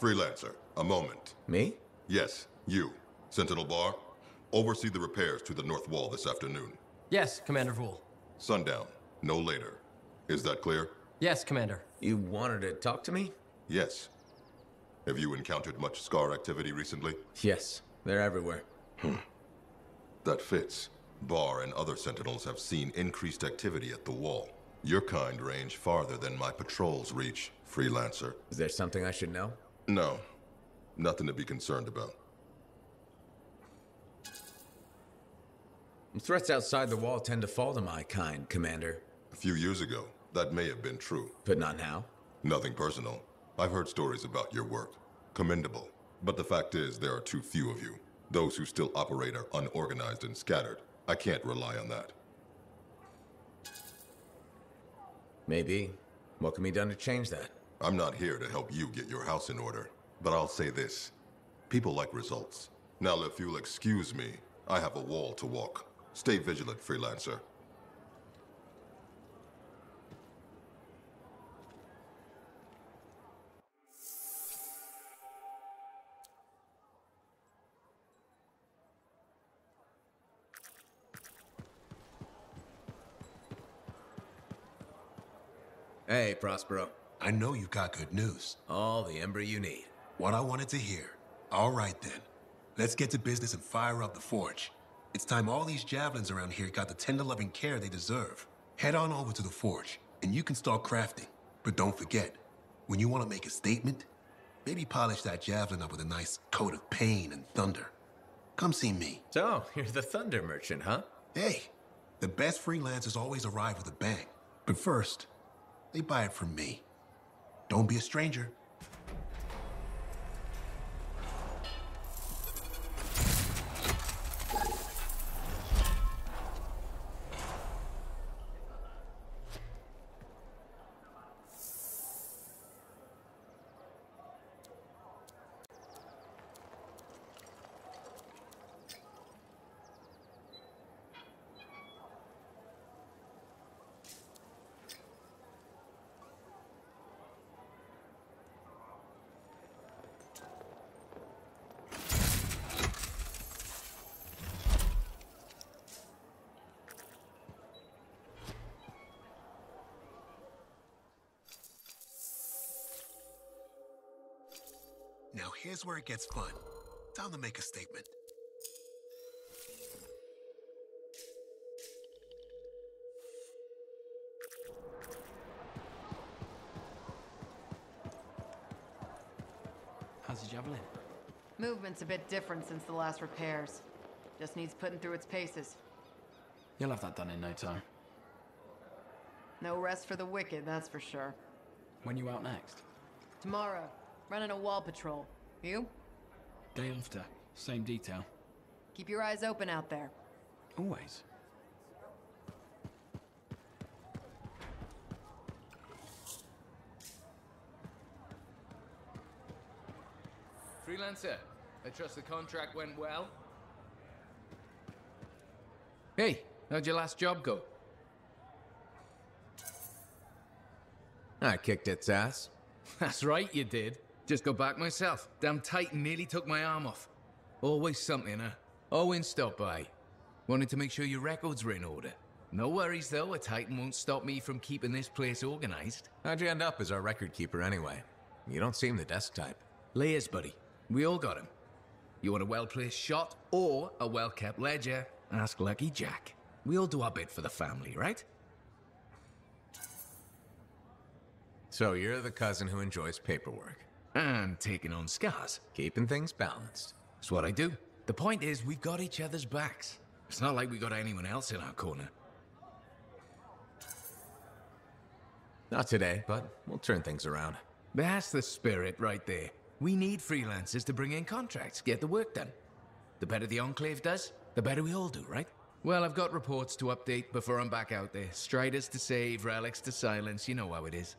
Freelancer, a moment. Me? Yes, you. Sentinel Bar, oversee the repairs to the north wall this afternoon. Yes, Commander Vool. Sundown, no later. Is that clear? Yes, Commander. You wanted to talk to me? Yes. Have you encountered much Scar activity recently? Yes, they're everywhere. Hmm. That fits. Bar and other Sentinels have seen increased activity at the wall. Your kind range farther than my patrols reach, Freelancer. Is there something I should know? No. Nothing to be concerned about. Threats outside the wall tend to fall to my kind, Commander. A few years ago, that may have been true. But not now? Nothing personal. I've heard stories about your work. Commendable. But the fact is, there are too few of you. Those who still operate are unorganized and scattered. I can't rely on that. Maybe. What can be done to change that? I'm not here to help you get your house in order. But I'll say this. People like results. Now, if you'll excuse me, I have a wall to walk. Stay vigilant, freelancer. Hey, Prospero. I know you got good news. All the ember you need. What I wanted to hear. All right then. Let's get to business and fire up the forge. It's time all these javelins around here got the tender loving care they deserve. Head on over to the forge, and you can start crafting. But don't forget, when you want to make a statement, maybe polish that javelin up with a nice coat of pain and thunder. Come see me. So, oh, you're the thunder merchant, huh? Hey, the best freelancers always arrive with a bang. But first, they buy it from me. Don't be a stranger. Here's where it gets fun. Time to make a statement. How's the javelin? Movement's a bit different since the last repairs. Just needs putting through its paces. You'll have that done in no time. No rest for the wicked, that's for sure. When you out next? Tomorrow, running a wall patrol. You? Day after. Same detail. Keep your eyes open out there. Always. Freelancer, I trust the contract went well? Hey, how'd your last job go? I kicked its ass. That's right, you did. Just got back myself. Damn Titan nearly took my arm off. Always something, huh? Owen stopped by. Wanted to make sure your records were in order. No worries, though. A Titan won't stop me from keeping this place organized. How'd you end up as our record keeper anyway? You don't seem the desk type. Layers, buddy. We all got 'em. You want a well-placed shot or a well-kept ledger? Ask Lucky Jack. We all do our bit for the family, right? So you're the cousin who enjoys paperwork. And taking on scars. Keeping things balanced. That's what I do. The point is, we've got each other's backs. It's not like we got anyone else in our corner. Not today, but we'll turn things around. That's the spirit right there. We need freelancers to bring in contracts, get the work done. The better the Enclave does, the better we all do, right? Well, I've got reports to update before I'm back out there. Striders to save, relics to silence, you know how it is.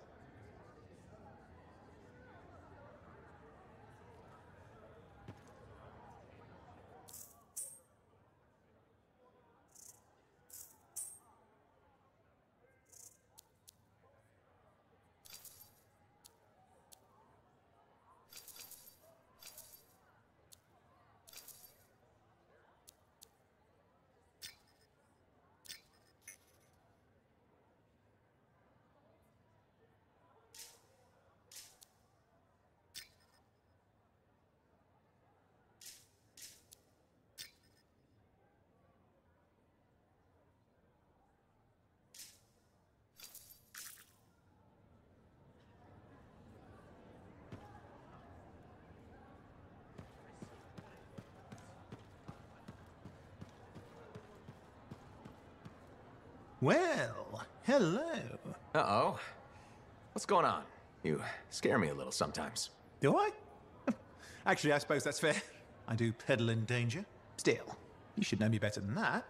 Well, hello. Uh-oh. What's going on? You scare me a little sometimes. Do I? Actually, I suppose that's fair. I do peddle in danger. Still, you should know me better than that.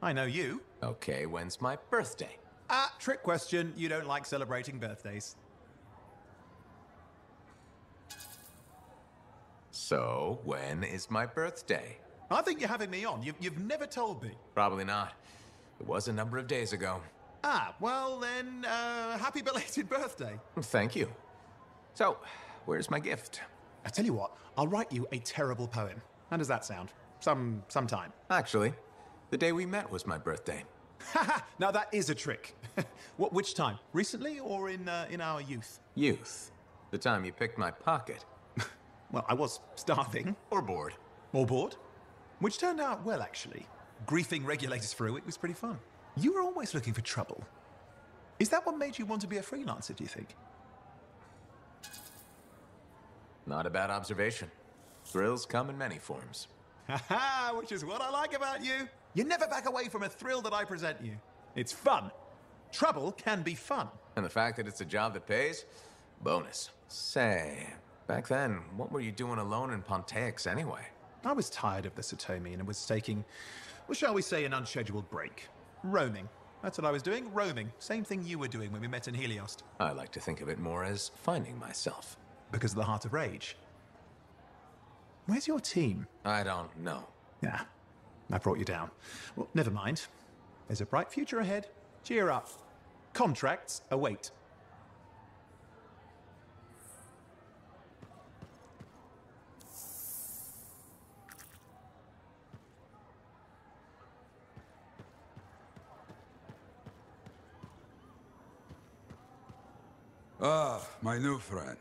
I know you. Okay, when's my birthday? Ah, trick question. You don't like celebrating birthdays. So, when is my birthday? I think you're having me on. You've, you've never told me. Probably not. It was a number of days ago. Ah, well then, uh, happy belated birthday. Thank you. So, where's my gift? I tell you what, I'll write you a terrible poem. How does that sound? Some sometime. Actually, the day we met was my birthday. Haha, now that is a trick. what, which time? Recently or in, uh, in our youth? Youth. The time you picked my pocket. well, I was starving. Or bored. Or bored. Which turned out well, actually. Griefing regulators through it was pretty fun. You were always looking for trouble. Is that what made you want to be a freelancer, do you think? Not a bad observation. Thrills come in many forms. Haha, which is what I like about you. You never back away from a thrill that I present you. It's fun. Trouble can be fun. And the fact that it's a job that pays? Bonus. Say, back then, what were you doing alone in Pontaix anyway? I was tired of the Satomi and was taking, well, shall we say, an unscheduled break. Roaming. That's what I was doing, roaming. Same thing you were doing when we met in Heliost. I like to think of it more as finding myself. Because of the Heart of Rage. Where's your team? I don't know. Yeah, I brought you down. Well, never mind. There's a bright future ahead. Cheer up. Contracts await. Ah, my new friend.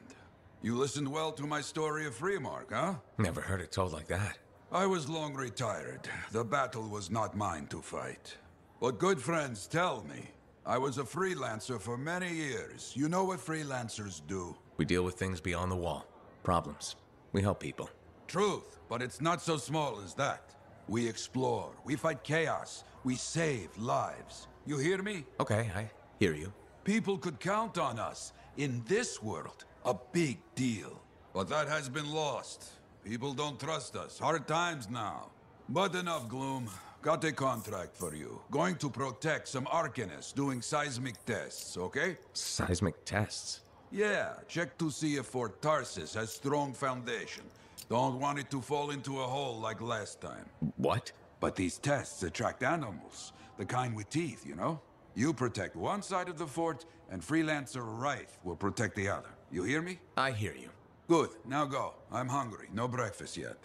You listened well to my story of Freemark, huh? Never heard it told like that. I was long retired. The battle was not mine to fight. But good friends tell me. I was a freelancer for many years. You know what freelancers do. We deal with things beyond the wall. Problems. We help people. Truth, but it's not so small as that. We explore, we fight chaos, we save lives. You hear me? Okay, I hear you. People could count on us. In this world, a big deal. But that has been lost. People don't trust us. Hard times now. But enough gloom. Got a contract for you. Going to protect some Arcanists doing seismic tests, okay? Seismic tests? Yeah, check to see if Fort Tarsis has strong foundation. Don't want it to fall into a hole like last time. What? But these tests attract animals. The kind with teeth, you know? You protect one side of the fort, and Freelancer Wraith will protect the other. You hear me? I hear you. Good. Now go. I'm hungry. No breakfast yet.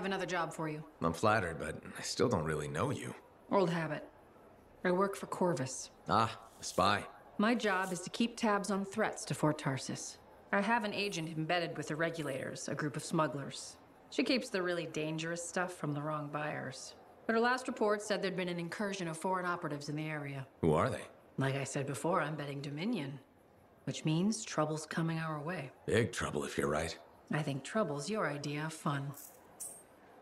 Have another job for you. I'm flattered, but I still don't really know you. Old habit. I work for Corvus. Ah, a spy. My job is to keep tabs on threats to Fort Tarsis. I have an agent embedded with the regulators, a group of smugglers. She keeps the really dangerous stuff from the wrong buyers. But her last report said there'd been an incursion of foreign operatives in the area. Who are they? Like I said before, I'm betting Dominion. Which means trouble's coming our way. Big trouble if you're right. I think trouble's your idea of fun.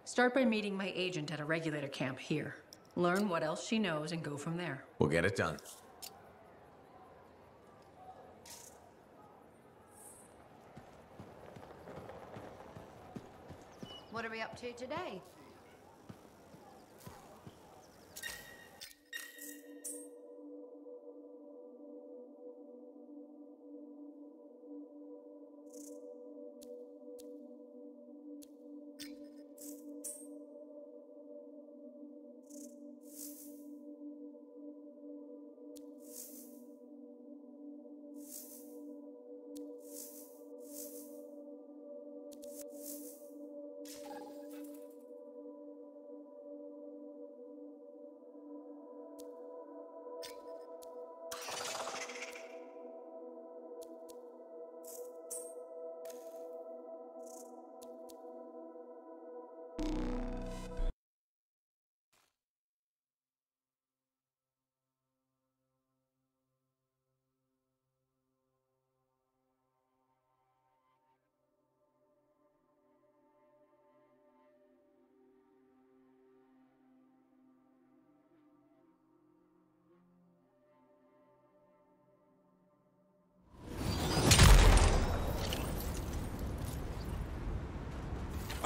Start by meeting my agent at a regulator camp here. Learn what else she knows and go from there. We'll get it done. What are we up to today?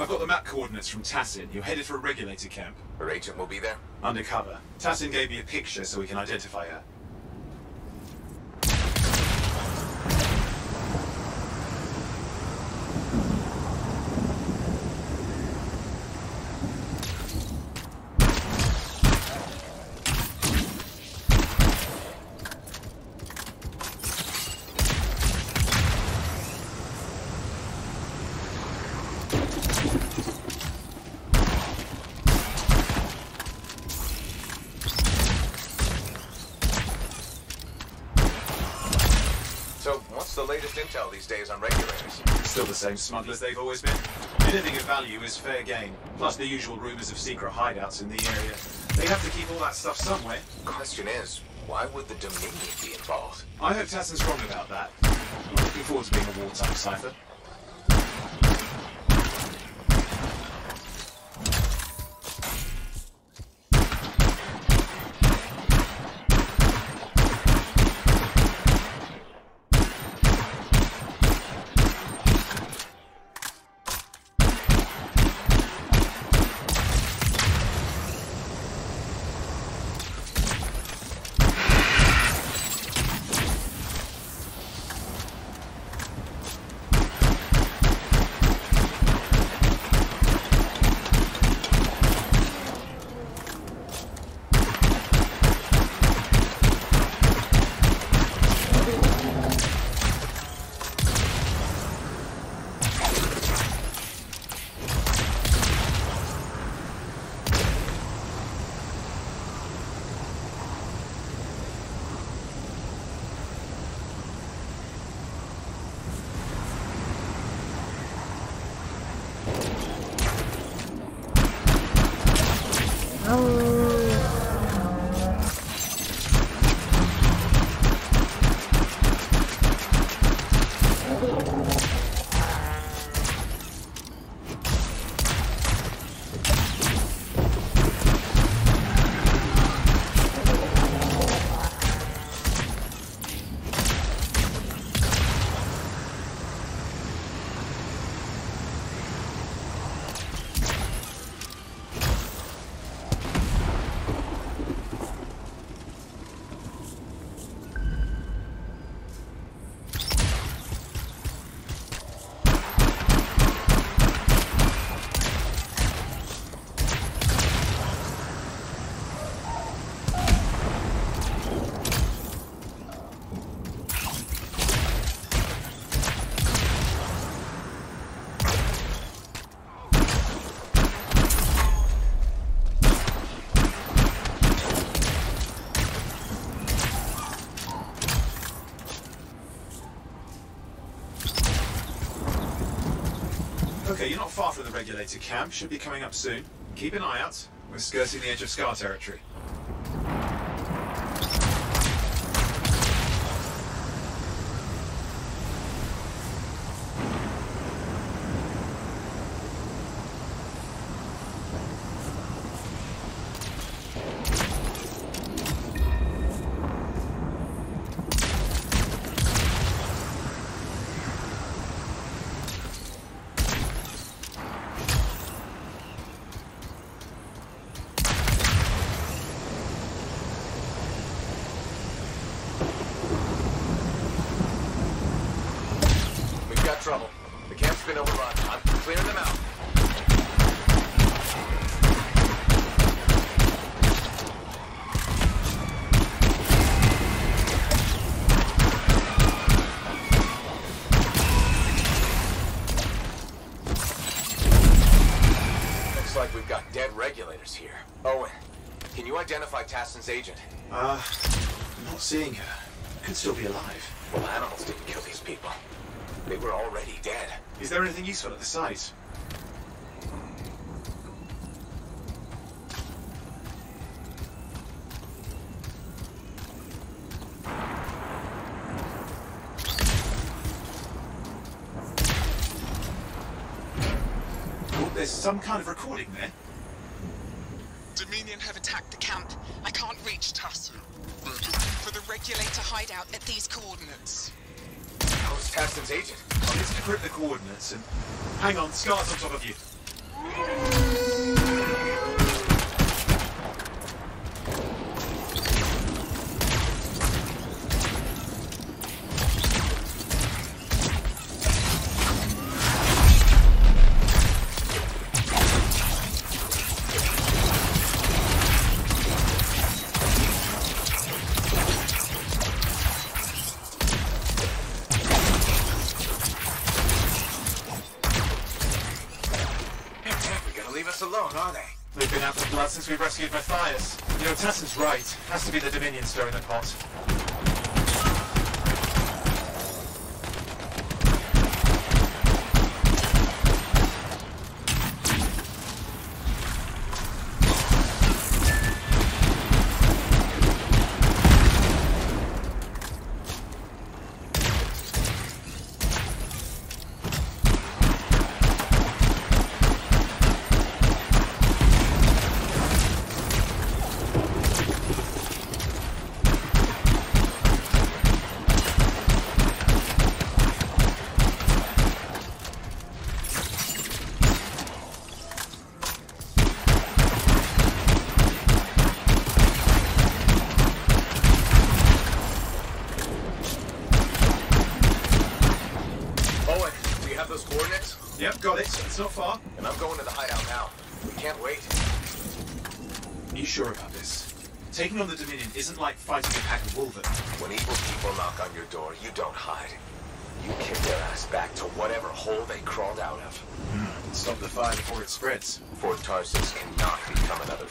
I've got the map coordinates from Tassyn. You're headed for a regulator camp. Her agent will be there? Undercover. Tassyn gave me a picture so we can identify her. So, intel these days on regulators? Still the same smugglers they've always been. Anything of value is fair game. Plus the usual rumors of secret hideouts in the area. They have to keep all that stuff somewhere. Question is, why would the Dominion be involved? I hope Tassyn's wrong about that. I'm looking forward to being a wartime cypher. Far from the regulator camp. Should be coming up soon. Keep an eye out. We're skirting the edge of Scar territory. Trouble. The camp's been overrun. I'm clearing them out. Looks like we've got dead regulators here. Owen, can you identify Tassyn's agent? Uh, I'm not seeing her. Could still be alive. Well, animals didn't were already dead. Is there anything useful at the site? There's some kind of recording there. Dominion have attacked the camp. I can't reach. Looking for the regulator hideout at these coordinates. How's Tassyn's agent? Let's decrypt the coordinates and... Hang on, Scar's on top of you. Know, Tassyn's right. Has to be the Dominion stirring the pot. Owen, do you have those coordinates? Yep, got it. It's not far. And I'm going to the hideout now. We can't wait. Are you sure about this? Taking on the Dominion isn't like fighting a pack of wolverine. When evil people knock on your door, you don't hide. You kick their ass back to whatever hole they crawled out of. Stop the fire before it spreads. Fort Tarsis cannot become another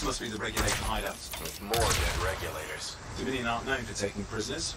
This must be the regulator hideout. With more dead regulators. Dominion aren't known for taking prisoners.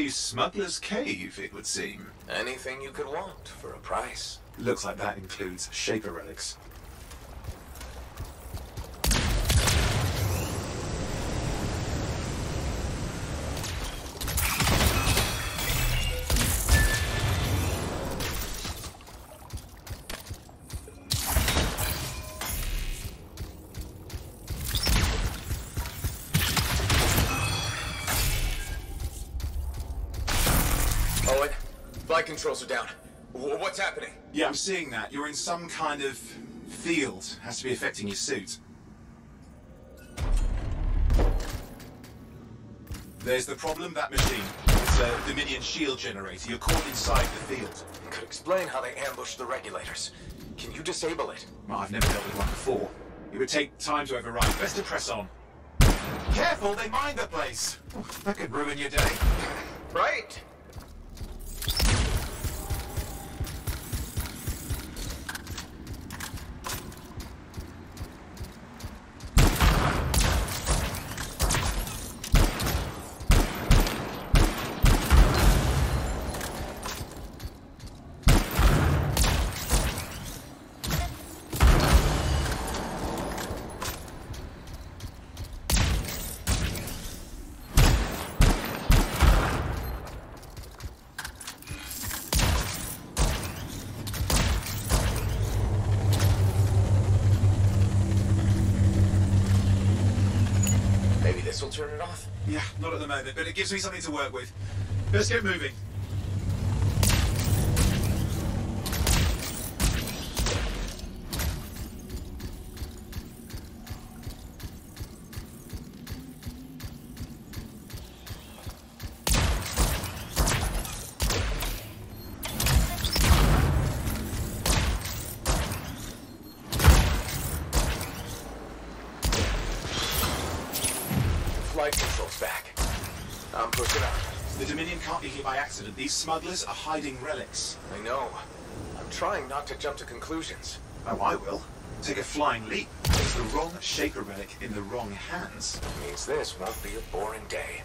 A smuggler's cave, it would seem. Anything you could want for a price. Looks like that includes Shaper relics. Controls are down. What's happening? Yeah, I'm seeing that. You're in some kind of field. Has to be affecting your suit. There's the problem, that machine. It's a Dominion shield generator. You're caught inside the field. Could explain how they ambushed the regulators. Can you disable it? Well, I've never dealt with one before. It would take time to override. Best to press on. Careful, they mine the place. That could ruin your day. Right. Maybe this will turn it off. Yeah, not at the moment, but it gives me something to work with. Let's get moving. Smugglers are hiding relics. I know. I'm trying not to jump to conclusions. Oh, I will. Take a flying leap. It's the wrong Shaper relic in the wrong hands. Means this won't be a boring day.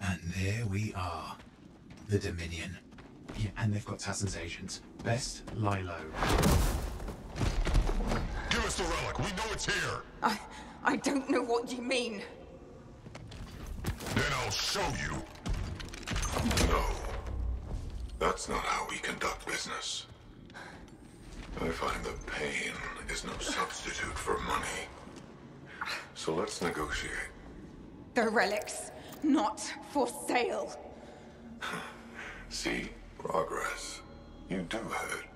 And there we are. The Dominion. Yeah, and they've got Tassyn's agents. Best lie low. Give us the relic. We know it's here. I, I don't know what you mean. Then I'll show you. No. That's not how we conduct business. I find that pain is no substitute for money. So let's negotiate. The relics, not for sale. See progress. You do have it.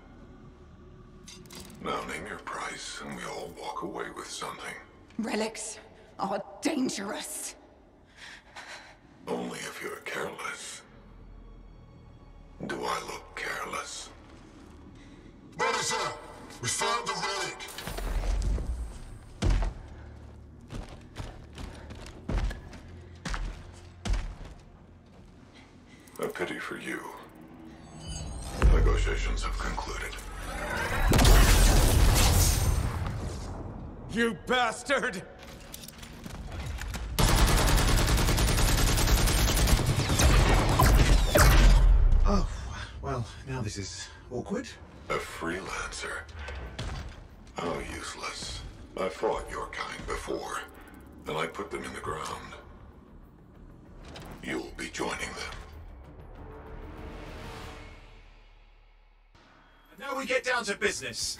Now name your price and we all walk away with something. Relics are dangerous. Only if you're careless. Do I look careless? Bonusa, we found the relic. A pity for you. Negotiations have concluded. You bastard! Oh, well, now this is awkward. A freelancer? How useless. I fought your kind before, and I put them in the ground. You'll be joining them. Now we get down to business.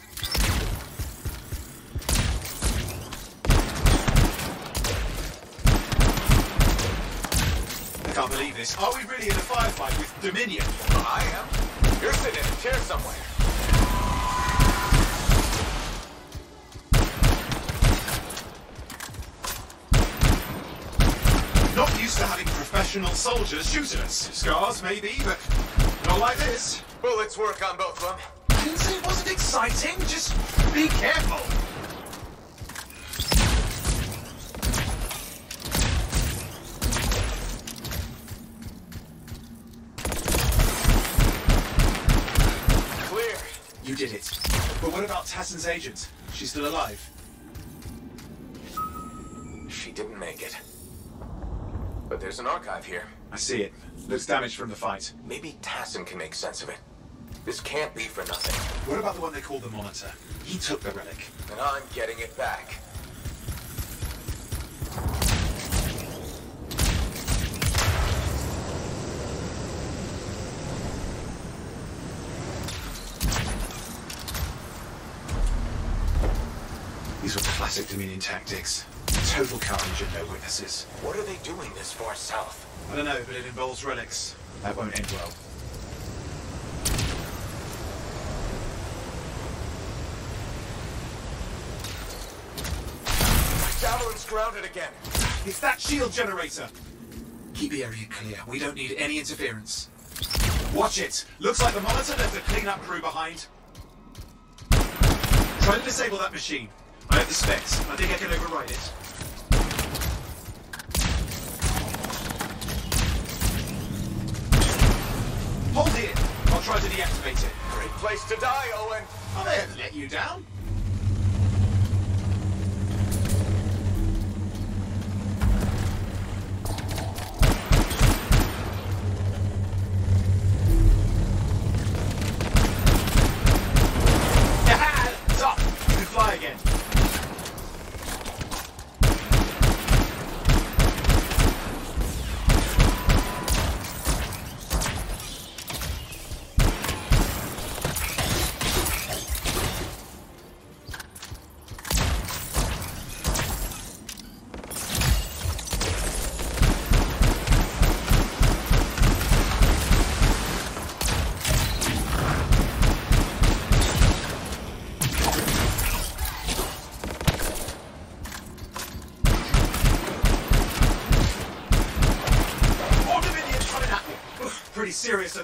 I can't believe this. Are we really in a firefight with Dominion? I am. You're sitting in a chair somewhere. Not used to having professional soldiers shooting us. Scars, maybe, but not like this. Bullets work on both of them. I didn't say it wasn't exciting. Just be careful. Clear. You did it. But what about Tassyn's agent? She's still alive. She didn't make it. But there's an archive here. I see it. Looks damaged from the fight. Maybe Tassyn can make sense of it. This can't be for nothing. What about the one they call the Monitor? He took the relic. And I'm getting it back. These were classic Dominion tactics. Total carnage and no witnesses. What are they doing this far south? I don't know, but it involves relics. That won't end well. Javelin's grounded again. It's that shield generator. Keep the area clear. We don't need any interference. Watch it. Looks like the monitor left a cleanup crew behind. Try to disable that machine. I have the specs. I think I can override it. Hold it. I'll try to deactivate it. Great place to die, Owen. I'll never let you down.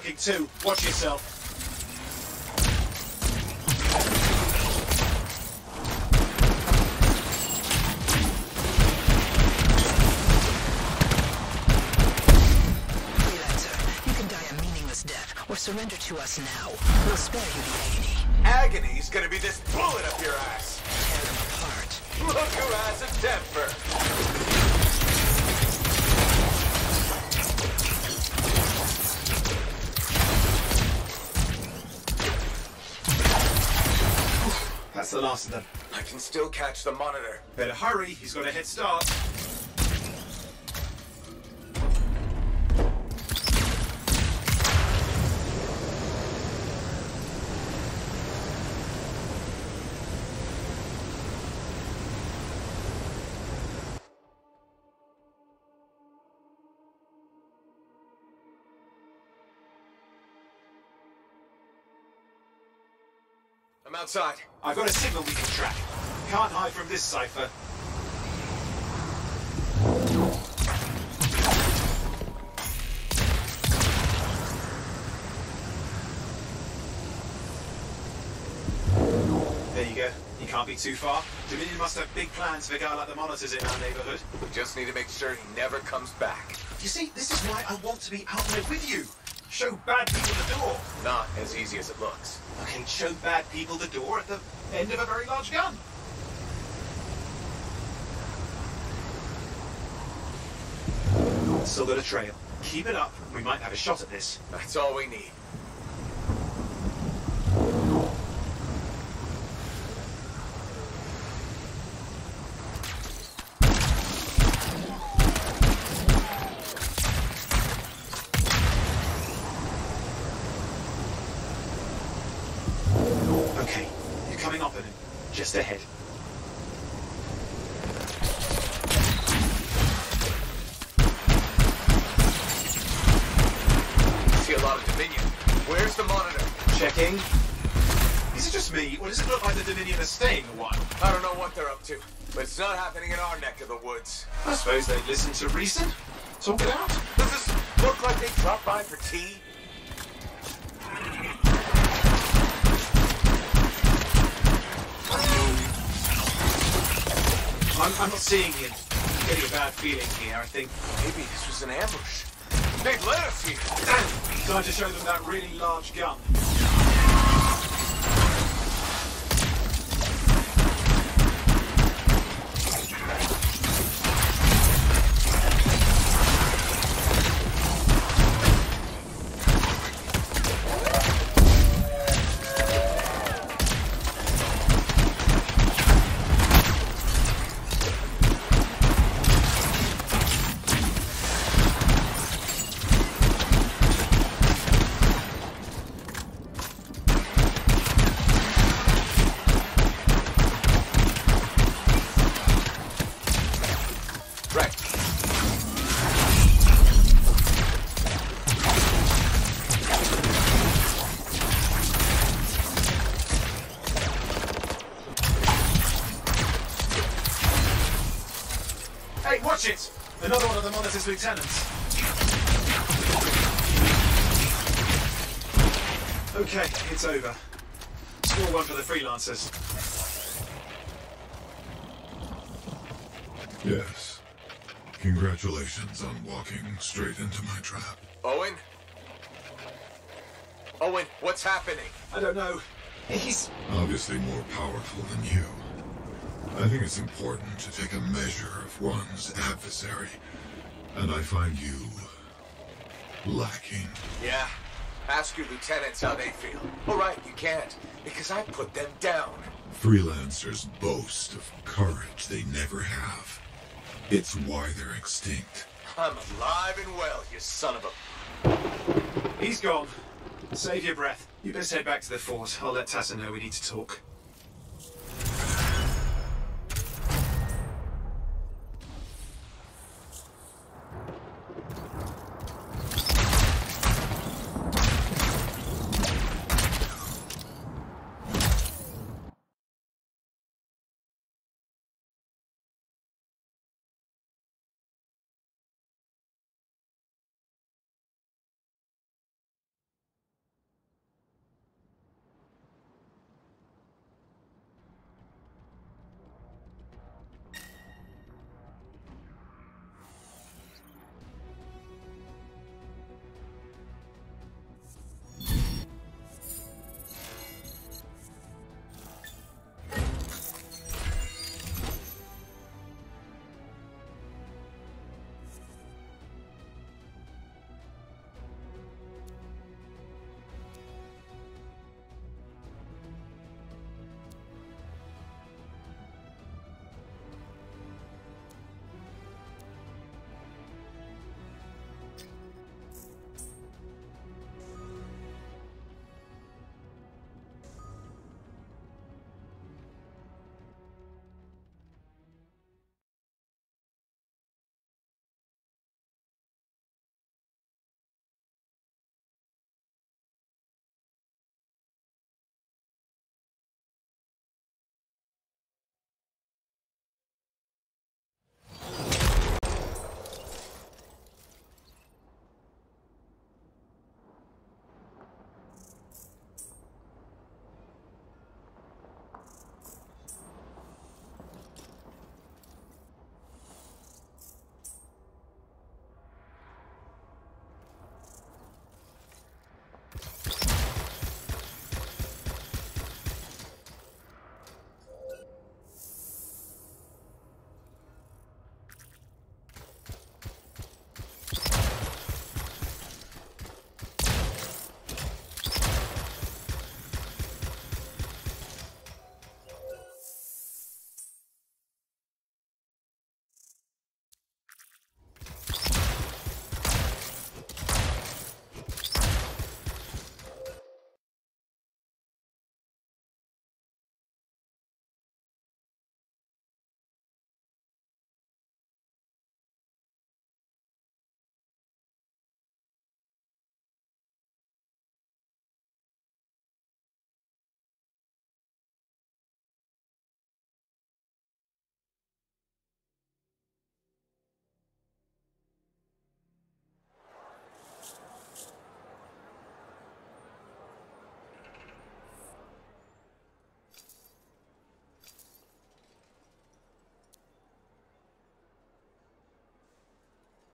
Looking too. Watch yourself. You can die a meaningless death, or surrender to us now. We'll spare you the agony. Agony's gonna be this bullet up your ass. Tear them apart. Look who has a temper. The last of them. I can still catch the monitor. Better hurry. He's got a head start. I'm outside. I've got a signal we can track. Can't hide from this cypher. There you go. You can't be too far. Dominion must have big plans for a guy like the monitors in our neighborhood. We just need to make sure he never comes back. You see, this is why I want to be out there with you. Show bad people the door. Not as easy as it looks. I can show bad people the door at the end of a very large gun. Still got a trail. Keep it up. We might have a shot at this. That's all we need. Okay, you're coming up on him. Just ahead. Dominion. Where's the monitor? Checking. Is it just me, or does it look like the Dominion are staying a while? I don't know what they're up to, but it's not happening in our neck of the woods. I suppose they listen to reason. Talk it out. Does this look like they dropped by for tea? I'm, I'm not seeing him. I'm getting a bad feeling here, I think. Maybe this was an ambush. They've let us here. Time to show them that really large gun. Happening? I don't know. He's... Obviously more powerful than you. I think it's important to take a measure of one's adversary. And I find you... lacking. Yeah. Ask your lieutenants how they feel. All right, you can't, because I put them down. Freelancers boast of courage they never have. It's why they're extinct. I'm alive and well, you son of a... He's gone. Save your breath. You best head back to the fort. I'll let Tassa know we need to talk.